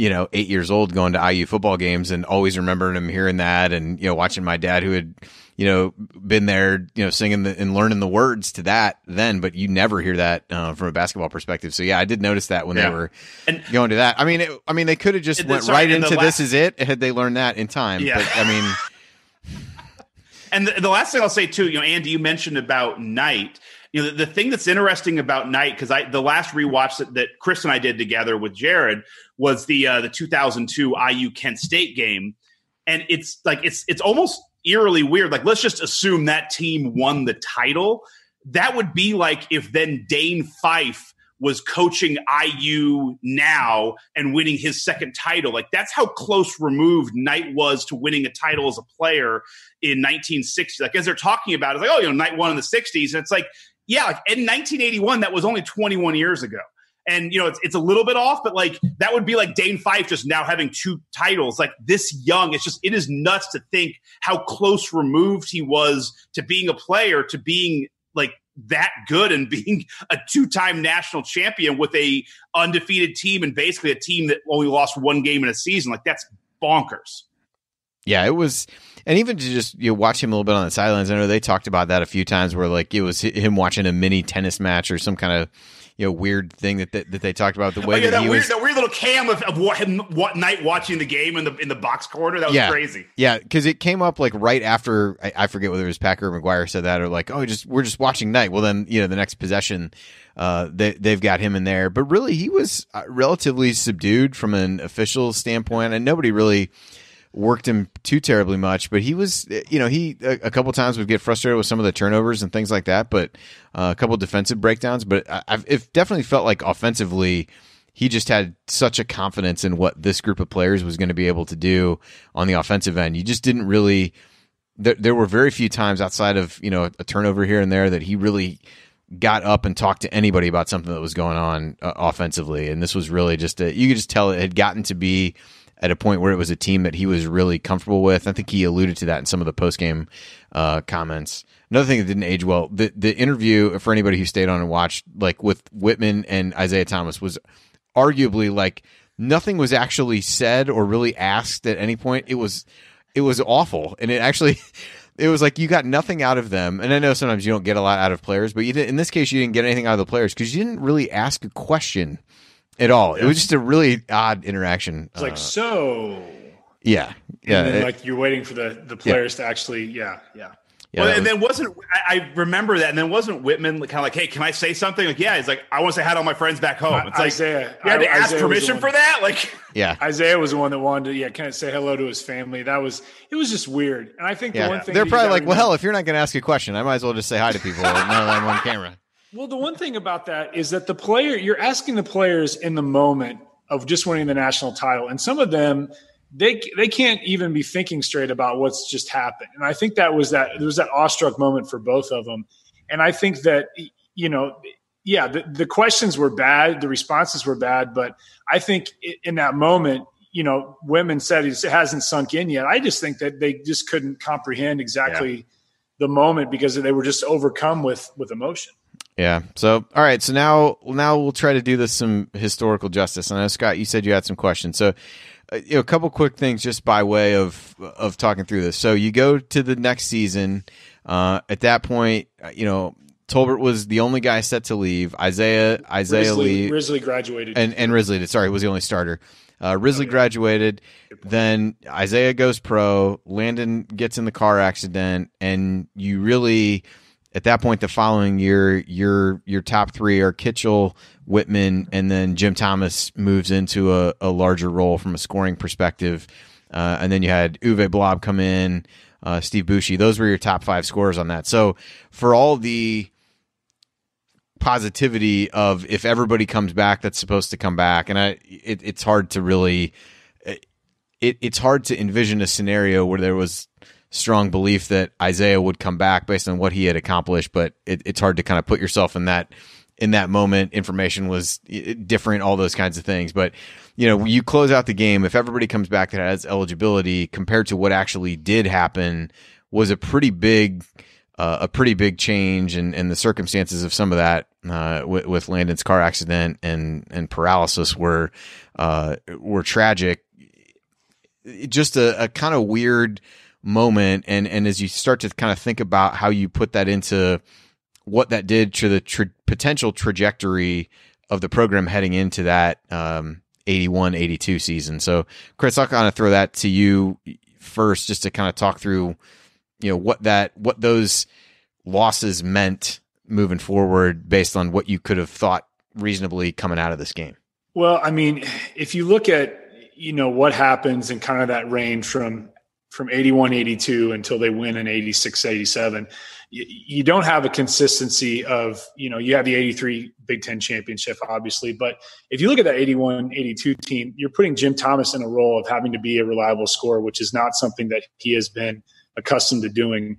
you know, eight years old going to IU football games and always remembering him hearing that and, you know, watching my dad who had, you know, been there, you know, singing the, and learning the words to that then, but you never hear that uh, from a basketball perspective. So yeah, I did notice that when yeah. they were and, going to that. I mean, it, I mean, they could have just went sorry, right into last, this is it had they learned that in time. Yeah. But I mean, [laughs] and the, the last thing I'll say too, you know, Andy, you mentioned about Knight you know the, the, thing that's interesting about Knight because I the last rewatch that, that Chris and I did together with Jared was the uh, the 2002 IU Kent State game, and it's like it's it's almost eerily weird. Like let's just assume that team won the title. That would be like if then Dane Fife was coaching IU now and winning his second title. Like that's how close removed Knight was to winning a title as a player in 1960. Like as they're talking about, it's like, oh, you know, Knight won in the 60s. And it's like, yeah, like in 1981, that was only 21 years ago. And you know, it's it's a little bit off, but like that would be like Dane Fife just now having two titles, like this young. It's just it is nuts to think how close removed he was to being a player, to being like that good and [laughs] being a two-time national champion with a undefeated team and basically a team that only lost one game in a season. Like that's bonkers. Yeah, it was, and even to just you know, watch him a little bit on the sidelines. I know they talked about that a few times, where like it was him watching a mini tennis match or some kind of you know weird thing that that, that they talked about the way oh, yeah, that, that, he weird, was that weird little cam of, of what him what Knight watching the game in the in the box corner. That was yeah, crazy. Yeah, because it came up like right after I, I, forget whether it was Packer or McGuire said that or like oh just we're just watching Knight Well then you know the next possession. Uh, they they've got him in there, but really he was uh, relatively subdued from an official standpoint, and nobody really worked him too terribly much, but he was, you know, he a, a couple times would get frustrated with some of the turnovers and things like that, but uh, a couple defensive breakdowns. But I, I've it definitely felt like offensively, he just had such a confidence in what this group of players was going to be able to do on the offensive end. You just didn't really. There, there were very few times outside of you know a turnover here and there that he really got up and talked to anybody about something that was going on uh, offensively. And this was really just a, you could just tell it had gotten to be at a point where it was a team that he was really comfortable with. I think he alluded to that in some of the post game uh, comments. Another thing that didn't age well, the the interview for anybody who stayed on and watched, like with Wittman and Isiah Thomas, was arguably like nothing was actually said or really asked at any point. It was it was awful, and it actually. [laughs] It was like you got nothing out of them, and I know sometimes you don't get a lot out of players, but in this case you didn't get anything out of the players because you didn't really ask a question at all. Yeah. It was just a really odd interaction. It's like uh, so. Yeah, yeah. Then, it, like you're waiting for the the players yeah. to actually, yeah, yeah. Yeah, well, and then wasn't I, I, remember that, and then wasn't Wittman kind of like, "Hey, can I say something?" Like, yeah, he's like, "I want to say hi to all my friends back home." It's like Isiah, you had to ask permission for that. Like, yeah, [laughs] Isiah was the one that wanted to, yeah, kind of say hello to his family. That was it was just weird, and I think yeah. the one thing they're probably like, "Well, hell, if you're not going to ask a question, I might as well just say hi to people on camera." Well, the one thing about that is that the player you're asking the players in the moment of just winning the national title, and some of them they they can't even be thinking straight about what's just happened. And I think that was that there was that awestruck moment for both of them. And I think that you know, yeah, the, the questions were bad, the responses were bad, but I think in that moment, you know, women said it hasn't sunk in yet. I just think that they just couldn't comprehend exactly yeah. the moment because they were just overcome with with emotion. Yeah. So, all right. So now, now we'll try to do this some historical justice. And I know Scott, you said you had some questions. So, uh, you know, a couple quick things just by way of of talking through this. So you go to the next season. Uh, at that point, uh, you know, Tolbert was the only guy set to leave. Isiah Isiah Risley, Lee Risley graduated, and and Risley did. Sorry, was the only starter. Uh, Risley oh, yeah. graduated. Then Isiah goes pro. Landon gets in the car accident, and you really, at that point, the following year, your your top three are Kitchel, Wittman, and then Jim Thomas moves into a, a larger role from a scoring perspective. Uh, and then you had Uwe Blab come in, uh, Steve Bouchie. Those were your top five scorers on that. So for all the positivity of if everybody comes back that's supposed to come back, and I, it, it's hard to really, it, it's hard to envision a scenario where there was strong belief that Isiah would come back based on what he had accomplished, but it, it's hard to kind of put yourself in that in that moment. Information was different all those kinds of things. But you know you close out the game if everybody comes back that has eligibility compared to what actually did happen was a pretty big uh, a pretty big change and and the circumstances of some of that uh, with, with, Landon's car accident and and paralysis were uh, were tragic. Just a, a kind of weird moment and and as you start to kind of think about how you put that into what that did to the tra- potential trajectory of the program heading into that um, 81 82 season. So, Chris, I'll kind of throw that to you first just to kind of talk through you know what that what those losses meant moving forward based on what you could have thought reasonably coming out of this game. Well, I mean, if you look at you know what happens in kind of that range from from 81 82 until they win in 86 87 you, you don't have a consistency of you know you have the 83 big ten championship obviously but if you look at that 81 82 team you're putting jim thomas in a role of having to be a reliable scorer which is not something that he has been accustomed to doing.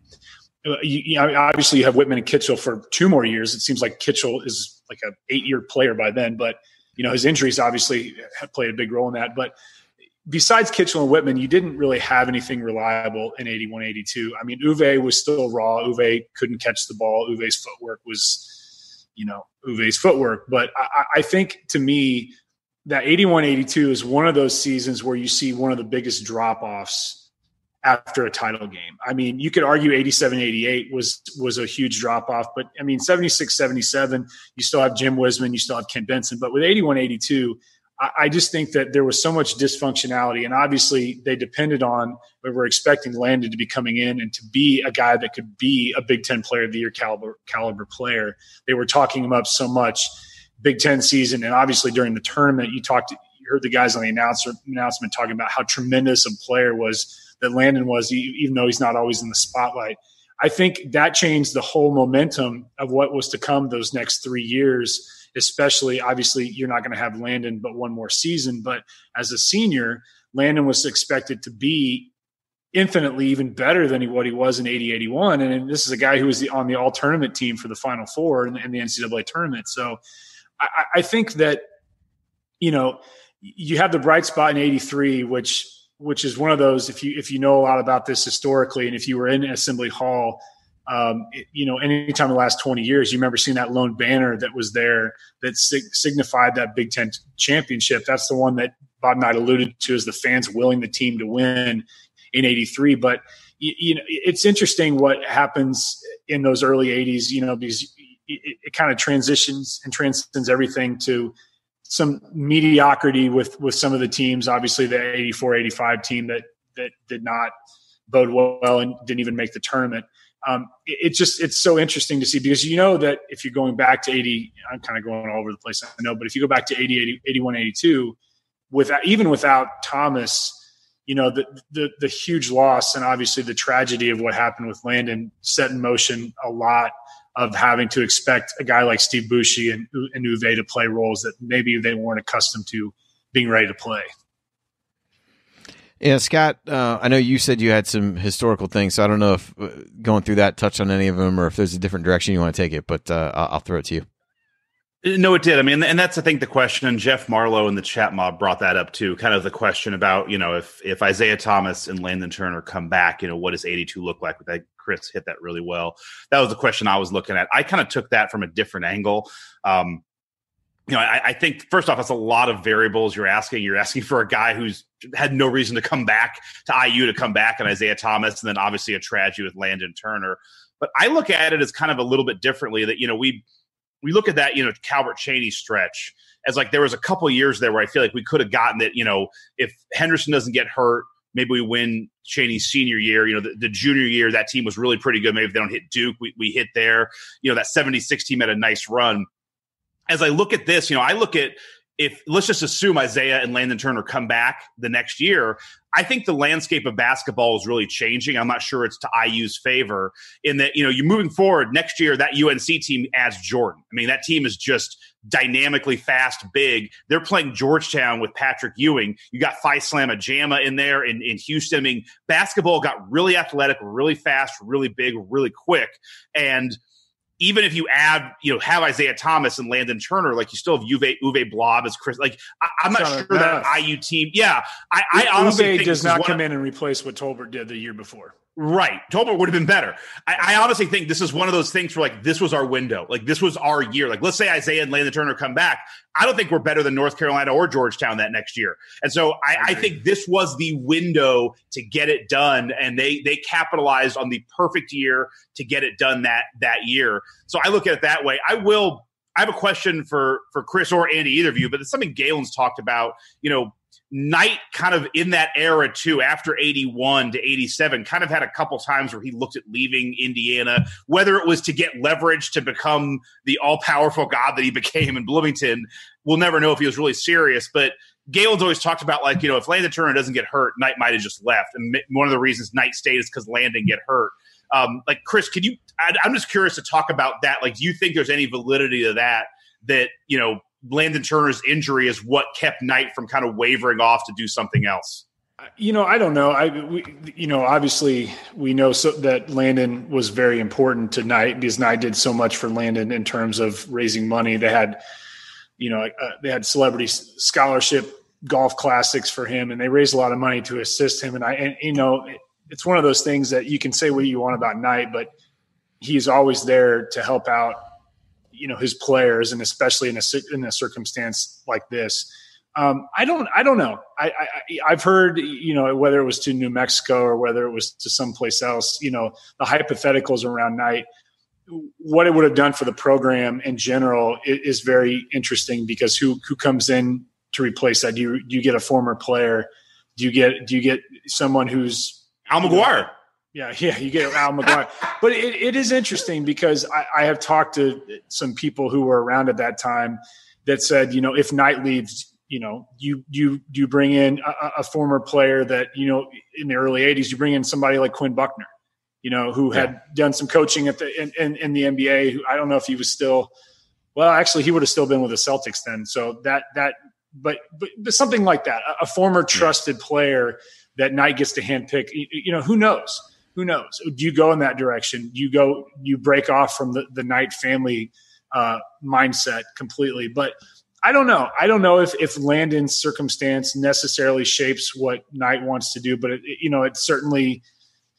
Uh, you, you know, obviously you have wittman and kitchel for two more years. It seems like kitchel is like a eight year player by then but you know his injuries obviously have played a big role in that but besides Kitchel and Wittman, you didn't really have anything reliable in 81 82. I mean, Uwe was still raw. Uwe couldn't catch the ball. Uwe's footwork was, you know, Uwe's footwork. But I, I think to me, that 81 82 is one of those seasons where you see one of the biggest drop offs after a title game. I mean, you could argue 87 88 was was a huge drop off, but I mean 76 77, you still have Jim Wisman, you still have Kent Benson, but with 81 82, I just think that there was so much dysfunctionality, and obviously they depended on. We were expecting Landon to be coming in and to be a guy that could be a Big Ten Player of the Year caliber caliber player. They were talking him up so much, Big Ten season, and obviously during the tournament, you talked, you heard the guys on the announcer announcement talking about how tremendous a player was that Landon was, even though he's not always in the spotlight. I think that changed the whole momentum of what was to come those next three years especially obviously you're not going to have Landon but one more season. But as a senior, Landon was expected to be infinitely even better than he, what he was in 80 81. And this is a guy who was the, on the all tournament team for the Final Four in, in the NCAA tournament. So I, I think that, you know, you have the bright spot in 83, which which is one of those if you if you know a lot about this historically and if you were in assembly hall um, you know, anytime in the last 20 years, you remember seeing that lone banner that was there that sig- signified that Big Ten championship. That's the one that Bob Knight alluded to as the fans willing the team to win in 83. But, you, you know, it's interesting what happens in those early 80s, you know, because it, it kind of transitions and transcends everything to some mediocrity with, with some of the teams, obviously the 84, 85 team that, that did not bode well and didn't even make the tournament um, it, it's just it's so interesting to see because you know that if you're going back to 80 i'm kind of going all over the place i know but if you go back to 80, 80 81 82 without even without thomas you know the, the the huge loss and obviously the tragedy of what happened with landon set in motion a lot of having to expect a guy like steve Bouchie and, and uwe to play roles that maybe they weren't accustomed to being ready to play yeah, Scott, uh, I know you said you had some historical things, so I don't know if uh, going through that touched on any of them or if there's a different direction you want to take it, but uh, I'll, throw it to you. No, it did. I mean, and that's I think the question. And Jeff Marlowe in the chat mob brought that up too. Kind of the question about you know if if Isiah Thomas and Landon Turner come back, you know what does 82 look like? That Chris hit that really well. That was the question I was looking at. I kind of took that from a different angle. Um, you know, I, I, think first off, it's a lot of variables you're asking. You're asking for a guy who's had no reason to come back to IU to come back, and Isiah Thomas, and then obviously a tragedy with Landon Turner. But I look at it as kind of a little bit differently. That you know, we we look at that you know Calbert Cheaney stretch as like there was a couple years there where I feel like we could have gotten it. You know, if Henderson doesn't get hurt, maybe we win Cheaney's senior year. You know, the, the, junior year, that team was really pretty good. Maybe if they don't hit Duke, we, we hit there. You know, that 76 team had a nice run as I look at this, you know, I look at if let's just assume Isiah and Landon Turner come back the next year, I think the landscape of basketball is really changing. I'm not sure it's to IU's favor in that, you know, you're moving forward next year, that UNC team adds Jordan. I mean, that team is just dynamically fast, big. They're playing Georgetown with Patrick Ewing. You got Phi Slamma Jamma in there in, in Houston. I mean, basketball got really athletic, really fast, really big, really quick. And – even if you add, you know, have Isiah Thomas and Landon Turner, like you still have Uwe, Uwe Blab as Chris. Like I, am not, sure enough. that IU team. Yeah, I, I honestly Uwe does not come in and replace what Tolbert did the year before. Right. Tolbert would have been better. I, I, honestly think this is one of those things where like this was our window. Like this was our year. Like let's say Isiah and Landon Turner come back. I don't think we're better than North Carolina or Georgetown that next year. And so I, I think this was the window to get it done. And they they capitalized on the perfect year to get it done that that year. So I look at it that way. I will I have a question for for Chris or Andy, either of you, but it's something Galen's talked about. You know, Knight kind of in that era too, after 81 to 87, kind of had a couple times where he looked at leaving Indiana, whether it was to get leverage to become the all powerful God that he [laughs] became in Bloomington. We'll never know if he was really serious. But Galen's always talked about like you know if Landon Turner doesn't get hurt, Knight might have just left, and one of the reasons Knight stayed is because Landon get hurt. Um, like Chris, can you? I, I'm just curious to talk about that. Like, do you think there's any validity to that? That you know Landon Turner's injury is what kept Knight from kind of wavering off to do something else. You know, I don't know. I, we, you know, obviously we know so, that Landon was very important to Knight because Knight did so much for Landon in terms of raising money. They had, you know, uh, they had celebrity scholarship golf classics for him, and they raised a lot of money to assist him. And I, and you know, it, it's one of those things that you can say what you want about Knight, but he's always there to help out you know his players, and especially in a in a circumstance like this. Um, I don't I don't know. I, I have heard you know whether it was to New Mexico or whether it was to someplace else. You know the hypotheticals around Knight. What it would have done for the program in general is very interesting because who who comes in to replace that? Do you do you get a former player? Do you get do you get someone who's Al McGuire? Yeah, [laughs] yeah, you get Al McGuire. but it, it is interesting because I, I, have talked to some people who were around at that time that said, you know, if Knight leaves, you know, you you you bring in a, a former player that you know in the early '80s, you bring in somebody like Quinn Buckner, you know, who had yeah. done some coaching at the in, in, in the NBA. Who I don't know if he was still. Well, actually, he would have still been with the Celtics then. So that that, but but, but something like that, a, a former trusted yeah. player that Knight gets to handpick. You, you know, who knows? Who knows? Do you go in that direction? You go, you break off from the, the Knight family uh, mindset completely. But I don't know. I don't know if, if Landon's circumstance necessarily shapes what Knight wants to do, but it, you know, it certainly,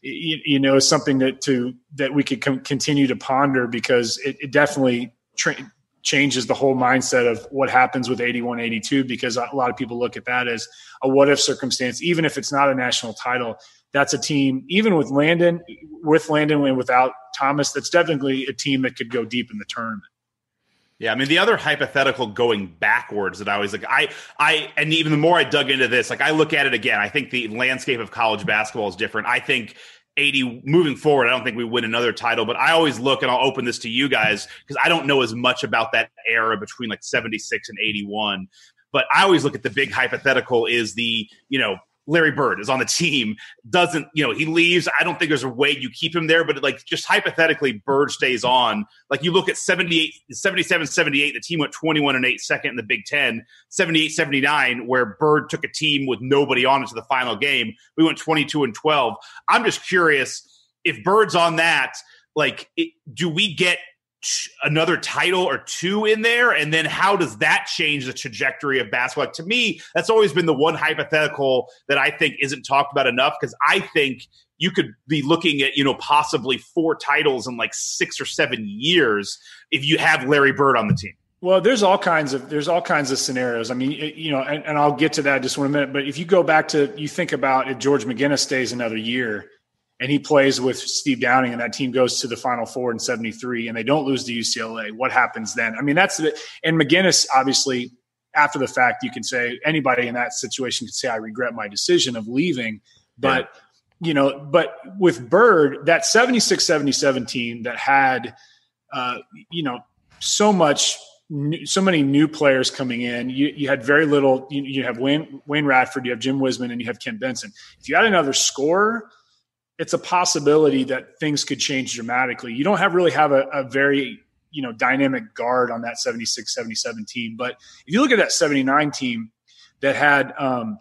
you, you, know, is something that to that we could com- continue to ponder because it, it definitely tra- changes the whole mindset of what happens with 81 82 because a lot of people look at that as a what if circumstance even if it's not a national title that's a team, even with Landon, with Landon and without Thomas, that's definitely a team that could go deep in the tournament. Yeah, I mean the other hypothetical going backwards that I was like I I and even the more I dug into this, like I look at it again, I think the landscape of college basketball is different. I think 80 moving forward, I don't think we win another title, but I always look and I'll open this to you guys because I don't know as much about that era between like 76 and 81. But I always look at the big hypothetical is the, you know, Larry Bird is on the team, doesn't, you know, he leaves. I don't think there's a way you keep him there, but like just hypothetically, Bird stays on. Like you look at 78, 77, 78, the team went 21 and 8 second in the Big Ten, 78, 79, where Bird took a team with nobody on into the final game. We went 22 and 12. I'm just curious if Bird's on that, like, it, do we get another title or two in there and then how does that change the trajectory of basketball like, to me that's always been the one hypothetical that i think isn't talked about enough because i think you could be looking at you know possibly four titles in like six or seven years if you have larry bird on the team well, there's all kinds of there's all kinds of scenarios. I mean, you know, and, and I'll get to that just one minute. But if you go back to you think about if George McGinnis stays another year, and he plays with Steve Downing, and that team goes to the Final Four in '73, and they don't lose to UCLA. What happens then? I mean, that's the and McGinnis obviously after the fact, you can say anybody in that situation could say, "I regret my decision of leaving," but. Yeah. You know, but with Bird, that 76 77 team that had, uh, you know, so much so many new players coming in. You, you had very little. You, you, have Wayne Wayne Radford, you have Jim Wisman, and you have Kent Benson. If you had another scorer, it's a possibility that things could change dramatically. You don't have really have a, a very you know dynamic guard on that 76 77 team but if you look at that 79 team that had um,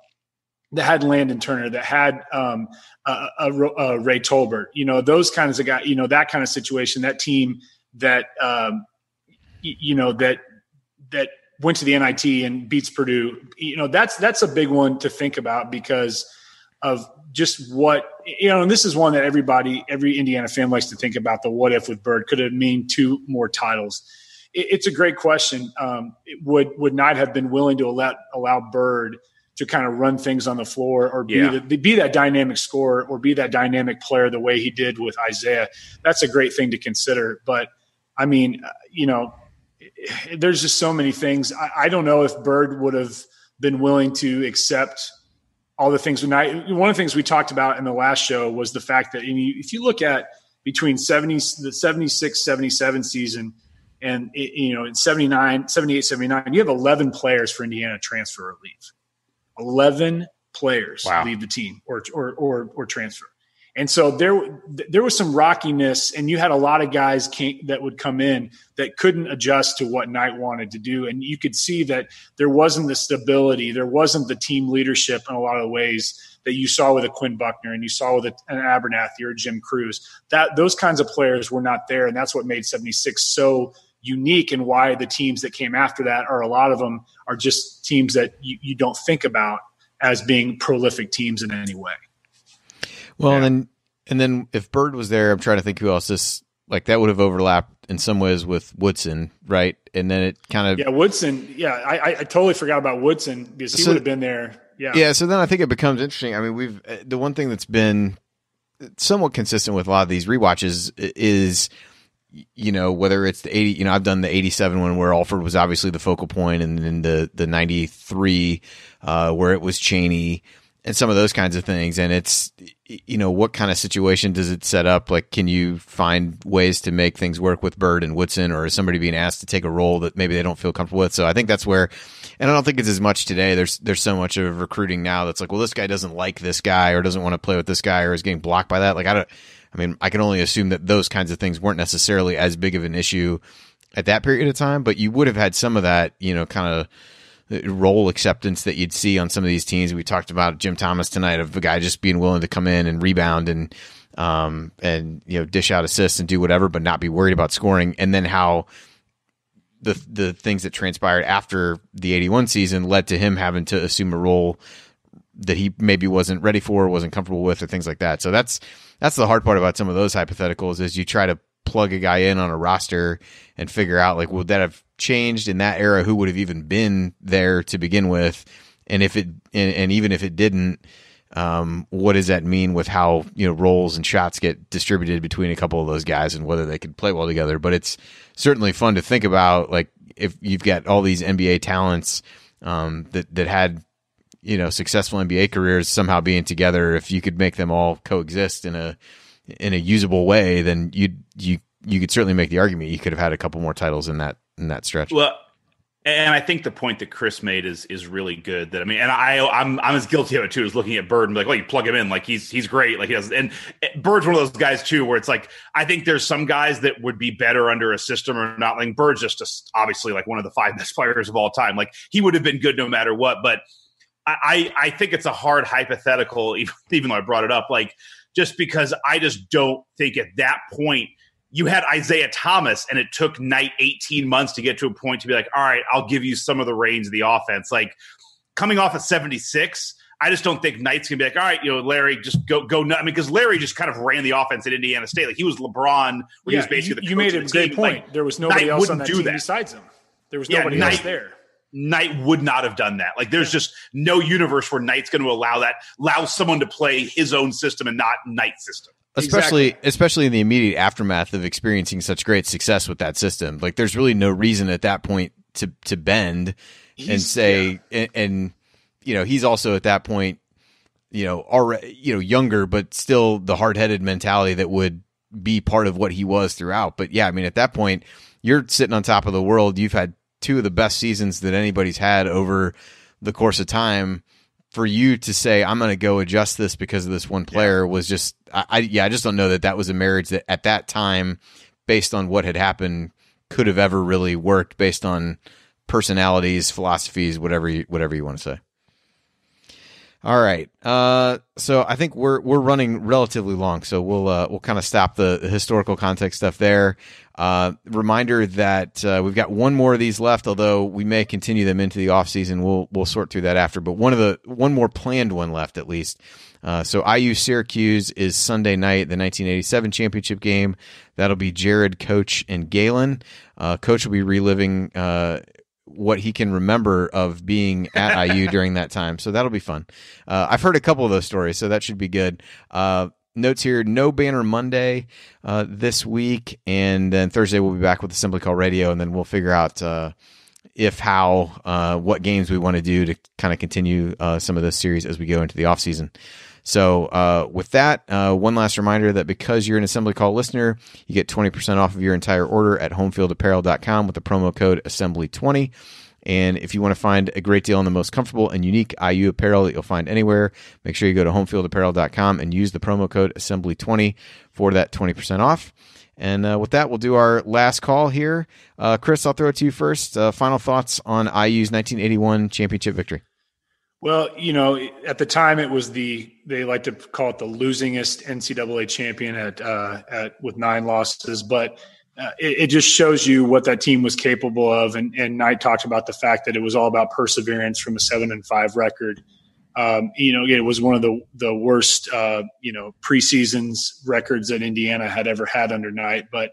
that had Landon Turner, that had um, a, a, a, Ray Tolbert, you know, those kinds of guys, you know, that kind of situation, that team that, um, you know, that, that went to the NIT and beats Purdue, you know, that's, that's a big one to think about because of just what you know, and this is one that everybody, every Indiana fan likes to think about. The what if with Bird could it mean two more titles? It, it's a great question. Um, would would not have been willing to allow allow Bird to kind of run things on the floor or be yeah. the, be that dynamic scorer or be that dynamic player the way he did with Isiah. That's a great thing to consider. But I mean, uh, you know, there's just so many things. I, I don't know if Bird would have been willing to accept all the things. When I, one of the things we talked about in the last show was the fact that if you look at between 70, the 76, 77 season and, you know, in 79, 78, 79, you have 11 players for Indiana transfer or leave. 11 players Wow. leave the team or, or, or, or transfer. And so there, there was some rockiness, and you had a lot of guys came, that would come in that couldn't adjust to what Knight wanted to do, and you could see that there wasn't the stability, there wasn't the team leadership in a lot of ways that you saw with a Quinn Buckner and you saw with an Abernethy or Jim Crews. That those kinds of players were not there, and that's what made '76 so unique, and why the teams that came after that are a lot of them are just teams that you, you don't think about as being prolific teams in any way. Well, Yeah. and then and then if Bird was there, I'm trying to think who else this like that would have overlapped in some ways with Woodson, right? And then it kind of Yeah, Woodson. Yeah, I, I, totally forgot about Woodson because he So- would have been there. Yeah, yeah. So then I think it becomes interesting. I mean, we've uh, the one thing that's been somewhat consistent with a lot of these rewatches is you know whether it's the 80 you know i've done the 87 one where alford was obviously the focal point and then the the 93 uh where it was cheaney and some of those kinds of things. And it's you know what kind of situation does it set up? Like can you find ways to make things work with bird and woodson or is somebody being asked to take a role that maybe they don't feel comfortable with? So i think that's where and i don't think it's as much today. There's there's so much of recruiting now that's like well this guy doesn't like this guy or doesn't want to play with this guy or is getting blocked by that. Like i don't I mean, I can only assume that those kinds of things weren't necessarily as big of an issue at that period of time, but you would have had some of that, you know, kind of role acceptance that you'd see on some of these teams. We talked about Jim Thomas tonight of the guy just being willing to come in and rebound and, um, and, you know, dish out assists and do whatever, but not be worried about scoring. And then how the, the things that transpired after the 81 season led to him having to assume a role that he maybe wasn't ready for, wasn't comfortable with, or things like that. So that's that's the hard part about some of those hypotheticals is you try to plug a guy in on a roster and figure out like would that have changed in that era? Who would have even been there to begin with? And if it and, and even if it didn't, um, what does that mean with how you know roles and shots get distributed between a couple of those guys and whether they could play well together? But it's certainly fun to think about. Like if you've got all these NBA talents um, that that had you know successful NBA careers somehow being together, if you could make them all coexist in a in a usable way, then you you you could certainly make the argument you could have had a couple more titles in that in that stretch. Well, and I think the point that Chris made is is really good. That I mean, and I I'm I'm as guilty of it too as looking at Bird and be like, well, you plug him in, like he's he's great, like he does. And eh, Bird's one of those guys too, where it's like I think there's some guys that would be better under a system or not. Like Bird's just a, obviously like one of the five [laughs] best players of all time. Like he would have been good no matter what. But I I, I think it's a hard hypothetical, [laughs] even, even though I brought it up, like just because I just don't think at that point you had Isiah Thomas and it took Knight 18 months to get to a point to be like, all right, I'll give you some of the reins of the offense. Like coming off of 76, I just don't think Knight's gonna be like, all right, you know, Larry, just go go. nut." I mean, because Larry just kind of ran the offense at Indiana State. Like he was LeBron, where he was basically you, the you made a great point. Like, there was nobody Knight else on that do team that. besides him. There was Yeah, nobody else Knight- there. Knight would not have done that. Like there's just no universe where Knight's going to allow that, allow someone to play his own system and not Knight's system. especially especially in the immediate aftermath of experiencing such great success with that system. Like there's really no reason at that point to to bend and He's- say and, and you know he's also at that point you know already you know younger but still the hard-headed mentality that would be part of what he was throughout. But yeah, I mean at that point you're sitting on top of the world. You've had two of the best seasons that anybody's had over the course of time for you to say I'm going to go adjust this because of this one player was just I, I yeah I just don't know that that was a marriage that at that time based on what had happened could have ever really worked based on personalities philosophies whatever you whatever you want to say all right uh so I think we're we're running relatively long so we'll uh, we'll kind of stop the, historical context stuff there uh, reminder that uh, we've got one more of these left, although we may continue them into the off season. We'll we'll sort through that after. But one of the one more planned one left at least. Uh, so IU Syracuse is Sunday night, the 1987 championship game. That'll be Jared, Coach, and Galen. Uh, Coach will be reliving what he can remember of being at [laughs] IU during that time. So that'll be fun. Uh, I've heard a couple of those stories, so that should be good. Uh, notes here no banner monday uh, this week and then thursday we'll be back with assembly call radio and then we'll figure out uh, if how uh, what games we want to do to kind of continue uh, some of this series as we go into the off season so uh, with that uh, one last reminder that because you're an assembly call listener you get 20% off of your entire order at homefieldapparel.com with the promo code assembly20 And if you want to find a great deal on the most comfortable and unique IU apparel that you'll find anywhere, make sure you go to homefieldapparel.com and use the promo code assembly20 for that 20% off. And uh, with that, we'll do our last call here. Uh, Chris, I'll throw it to you first. Uh, final thoughts on IU's 1981 championship victory. Well, you know, at the time it was the they like to call it the losingest NCAA champion at uh, at with nine losses, but uh, it, it, just shows you what that team was capable of. And, and Knight talked about the fact that it was all about perseverance from a seven and five record. Um, you know, it was one of the the worst uh, you know preseasons records that Indiana had ever had under Knight, but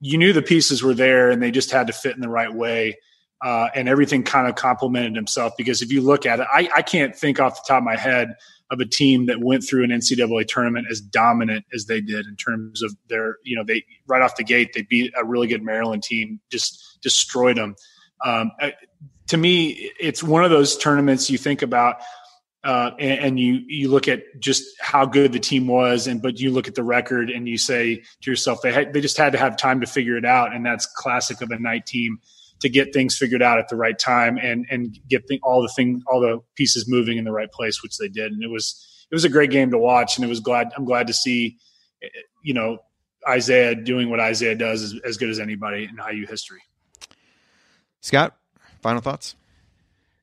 you knew the pieces were there and they just had to fit in the right way uh, and everything kind of complemented himself. Because if you look at it, I, I can't think off the top of my head of a team that went through an NCAA tournament as dominant as they did in terms of their, you know, they right off the gate they beat a really good Maryland team, just destroyed them. Um, to me, it's one of those tournaments you think about. Uh, and, and, you you look at just how good the team was, and but you look at the record and you say to yourself, they had, they just had to have time to figure it out, and that's classic of a Knight team to get things figured out at the right time and and get the, all the thing all the pieces moving in the right place, which they did. And it was it was a great game to watch, and it was glad I'm glad to see you know Isiah doing what Isiah does as, as good as anybody in IU history. Scott, final thoughts.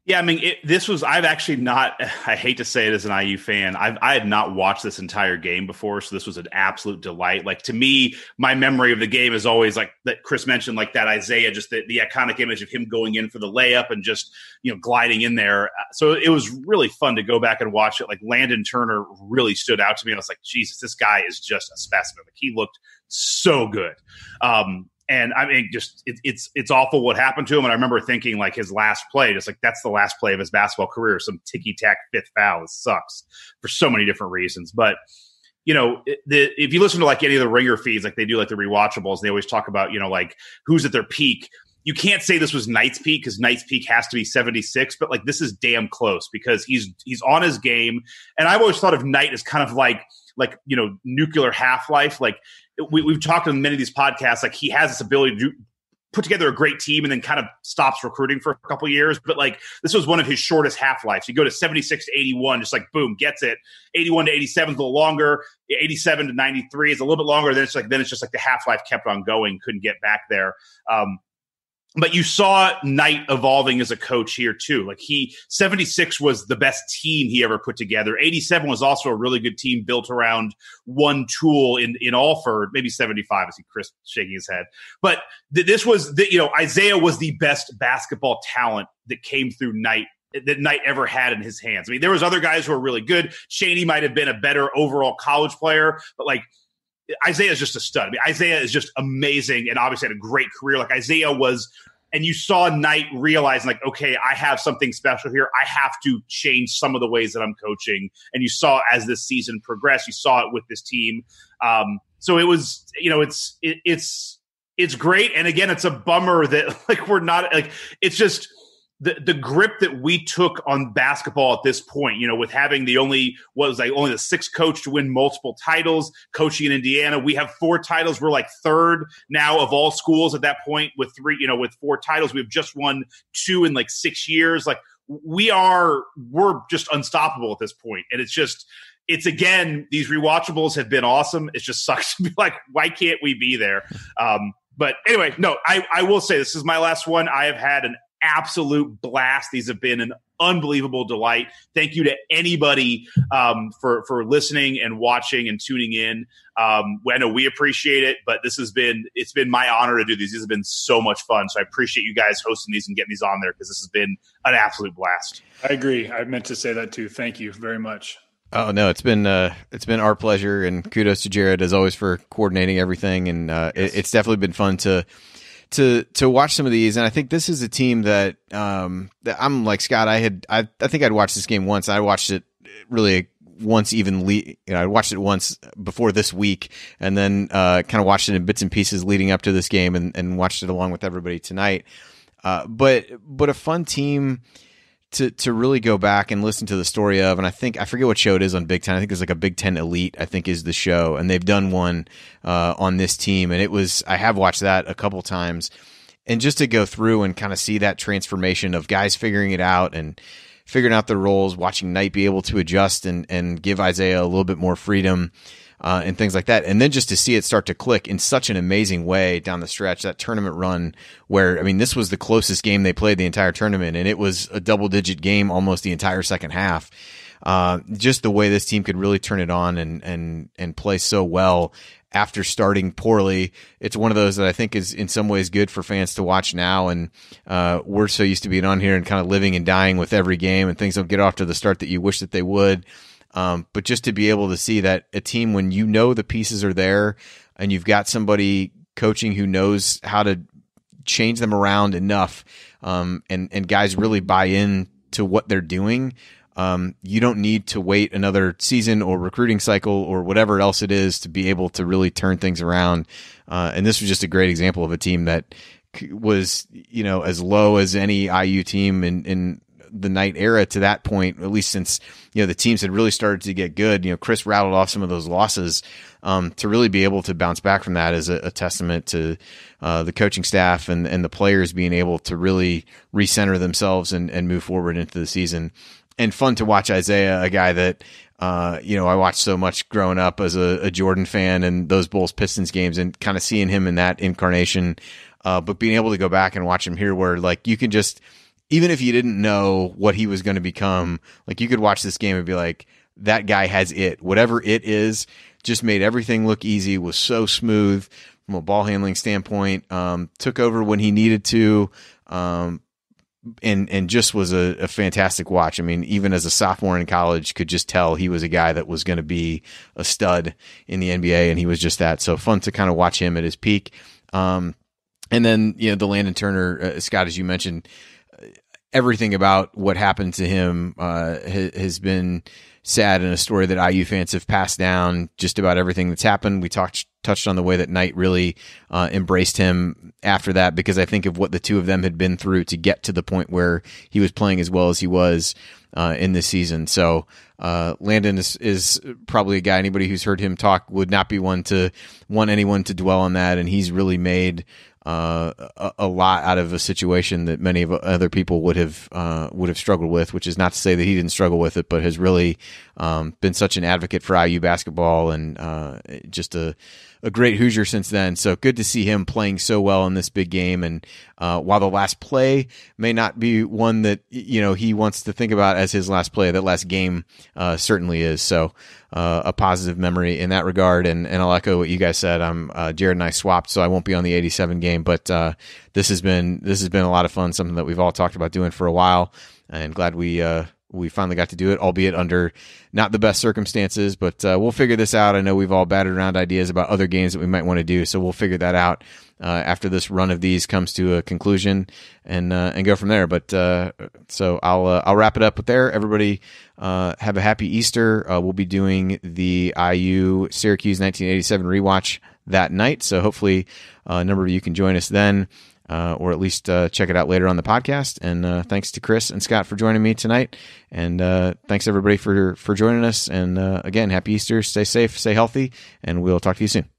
Yeah, I mean, it, this was. I've actually not. [laughs] I hate to say it as an IU fan. I've, I had not watched this entire game before, so this was an absolute delight. Like to me, my memory of the game is always like that. Chris mentioned, like that Isiah, just the, the iconic image of him going in for the layup and just you know gliding in there. So it was really fun to go back and watch it. Like Landon Turner really stood out to me. I was like, Jesus, this guy is just a specimen. Like he looked so good. Um, and I mean, just it, it's it's awful what happened to him. And I remember thinking like his last play, just like that's the last play of his basketball career. Some ticky tack fifth foul. It sucks for so many different reasons. But you know, the, if you listen to like any of the ringer feeds, like they do like the rewatchables, they always talk about you know like who's at their peak. You can't say this was Knight's peak because Knight's peak has to be 76, but like this is damn close because he's he's on his game. And I've always thought of Knight as kind of like like you know nuclear half life. Like we, we've talked in many of these podcasts, like he has this ability to do, put together a great team and then kind of stops recruiting for a couple years. But like this was one of his shortest half lives. You go to 76 to 81, just like boom, gets it. 81 to 87 is a little longer. 87 to 93 is a little bit longer. Then it's like then it's just like the half life kept on going, couldn't get back there. Um, but you saw Knight evolving as a coach here too. Like he 76 was the best team he ever put together. 87 was also a really good team built around one tool in in Alford. Maybe 75. I see Chris shaking his head. But th- this was the, you know Isiah was the best basketball talent that came through Knight that Knight ever had in his hands. I mean, there was other guys who were really good. Cheaney might have been a better overall college player, but like Isiah is just a stud. I mean, Isiah is just amazing and obviously had a great career. Like Isiah was, and you saw Knight realizing, like, okay, I have something special here. I have to change some of the ways that I'm coaching. And you saw as this season progressed, you saw it with this team. Um, so it was, you know, it's it, it's it's great. And again, it's a bummer that [laughs] like we're not like it's just the the grip that we took on basketball at this point, you know, with having the only what was like only the sixth coach to win multiple titles, coaching in Indiana, we have four titles. We're like third now of all schools at that point with three, you know, with four titles. We've just won two in like six years. Like we are, we're just unstoppable at this point, and it's just. It's again, these rewatchables have been awesome. It just [laughs] sucks to be like, why can't we be there? Um, but anyway, no, I, I will say this is my last one. I have had an absolute blast. These have been an unbelievable delight. Thank you to anybody um, for for listening and watching and tuning in. Um, I know we appreciate it, but this has been it's been my honor to do these. These have been so much fun. So I appreciate you guys hosting these and getting these on there because this has been an absolute blast. I agree. I meant to say that too. Thank you very much. Oh no, it's been uh, it's been our pleasure, and kudos to Jerod as always for coordinating everything. And uh, yes. it, it's definitely been fun to to to watch some of these, and I think this is a team that um that I'm like Scott. I had I I think I'd watched this game once. I watched it really once even le- you know, I watched it once before this week and then uh, kind of watched it in bits and pieces leading up to this game and, and watched it along with everybody tonight. Uh, but but a fun team to to really go back and listen to the story of, and I think I forget what show it is on Big Ten. I think there's like a Big Ten Elite. I think is the show, and they've done one uh, on this team, and it was I have watched that a couple times, and just to go through and kind of see that transformation of guys figuring it out and figuring out their roles, watching Knight be able to adjust and and give Isiah a little bit more freedom. Uh, and things like that. And then just to see it start to click in such an amazing way down the stretch, that tournament run where, I mean, this was the closest game they played the entire tournament, and it was a double digit game almost the entire second half. Uh, just the way this team could really turn it on and, and, and play so well after starting poorly. It's one of those that I think is in some ways good for fans to watch now. And uh, we're so used to being on here and kind of living and dying with every game, and things don't get off to the start that you wish that they would. Um, but just to be able to see that a team, when you know the pieces are there and you've got somebody coaching who knows how to change them around enough, um, and, and guys really buy in to what they're doing, um, you don't need to wait another season or recruiting cycle or whatever else it is to be able to really turn things around. Uh, and this was just a great example of a team that was, you know, as low as any IU team in, in the Knight era to that point, at least since you know the teams had really started to get good. You know, Chris rattled off some of those losses. Um, to really be able to bounce back from that is a, a testament to uh, the coaching staff and and the players being able to really recenter themselves and, and move forward into the season. And fun to watch Isiah, a guy that uh, you know, I watched so much growing up as a, a Jordan fan and those Bulls Pistons games and kind of seeing him in that incarnation. Uh, but being able to go back and watch him here where like you can just even if you didn't know what he was going to become, like you could watch this game and be like, that guy has it. Whatever it is, just made everything look easy, was so smooth from a ball handling standpoint, um, took over when he needed to, um, and and just was a, a, fantastic watch. I mean, even as a sophomore in college, could just tell he was a guy that was going to be a stud in the NBA, and he was just that. So fun to kind of watch him at his peak. Um, and then you know the Landon Turner, uh, Scott, as you mentioned, everything about what happened to him uh, has been sad and a story that IU fans have passed down. Just about everything that's happened. We talked touched on the way that Knight really uh, embraced him after that because I think of what the two of them had been through to get to the point where he was playing as well as he was uh, in this season. So uh, Landon is, is probably a guy. Anybody who's heard him talk would not be one to want anyone to dwell on that, and he's really made uh, a, a, lot out of a situation that many of other people would have uh, would have struggled with. Which is not to say that he didn't struggle with it, but has really um, been such an advocate for IU basketball and uh, just a a great Hoosier since then. So good to see him playing so well in this big game. And uh, while the last play may not be one that you know he wants to think about as his last play, that last game uh, certainly is. So uh, a positive memory in that regard. And and I'll echo what you guys said. I'm uh, Jerod and I swapped, so I won't be on the '87 game. But uh, this has been this has been a lot of fun. Something that we've all talked about doing for a while, and glad we uh, we finally got to do it, albeit under not the best circumstances, but uh, we'll figure this out. I know we've all batted around ideas about other games that we might want to do, so we'll figure that out uh, after this run of these comes to a conclusion and uh, and go from there. But uh, so I'll uh, I'll wrap it up with there. Everybody uh, have a happy Easter. we'll be doing the IU Syracuse 1987 rewatch that night, so hopefully a number of you can join us then uh, or at least uh, check it out later on the podcast. And uh, thanks to Chris and Scott for joining me tonight. And uh, thanks everybody for for joining us. And uh, again, happy Easter. Stay safe, stay healthy, and we'll talk to you soon.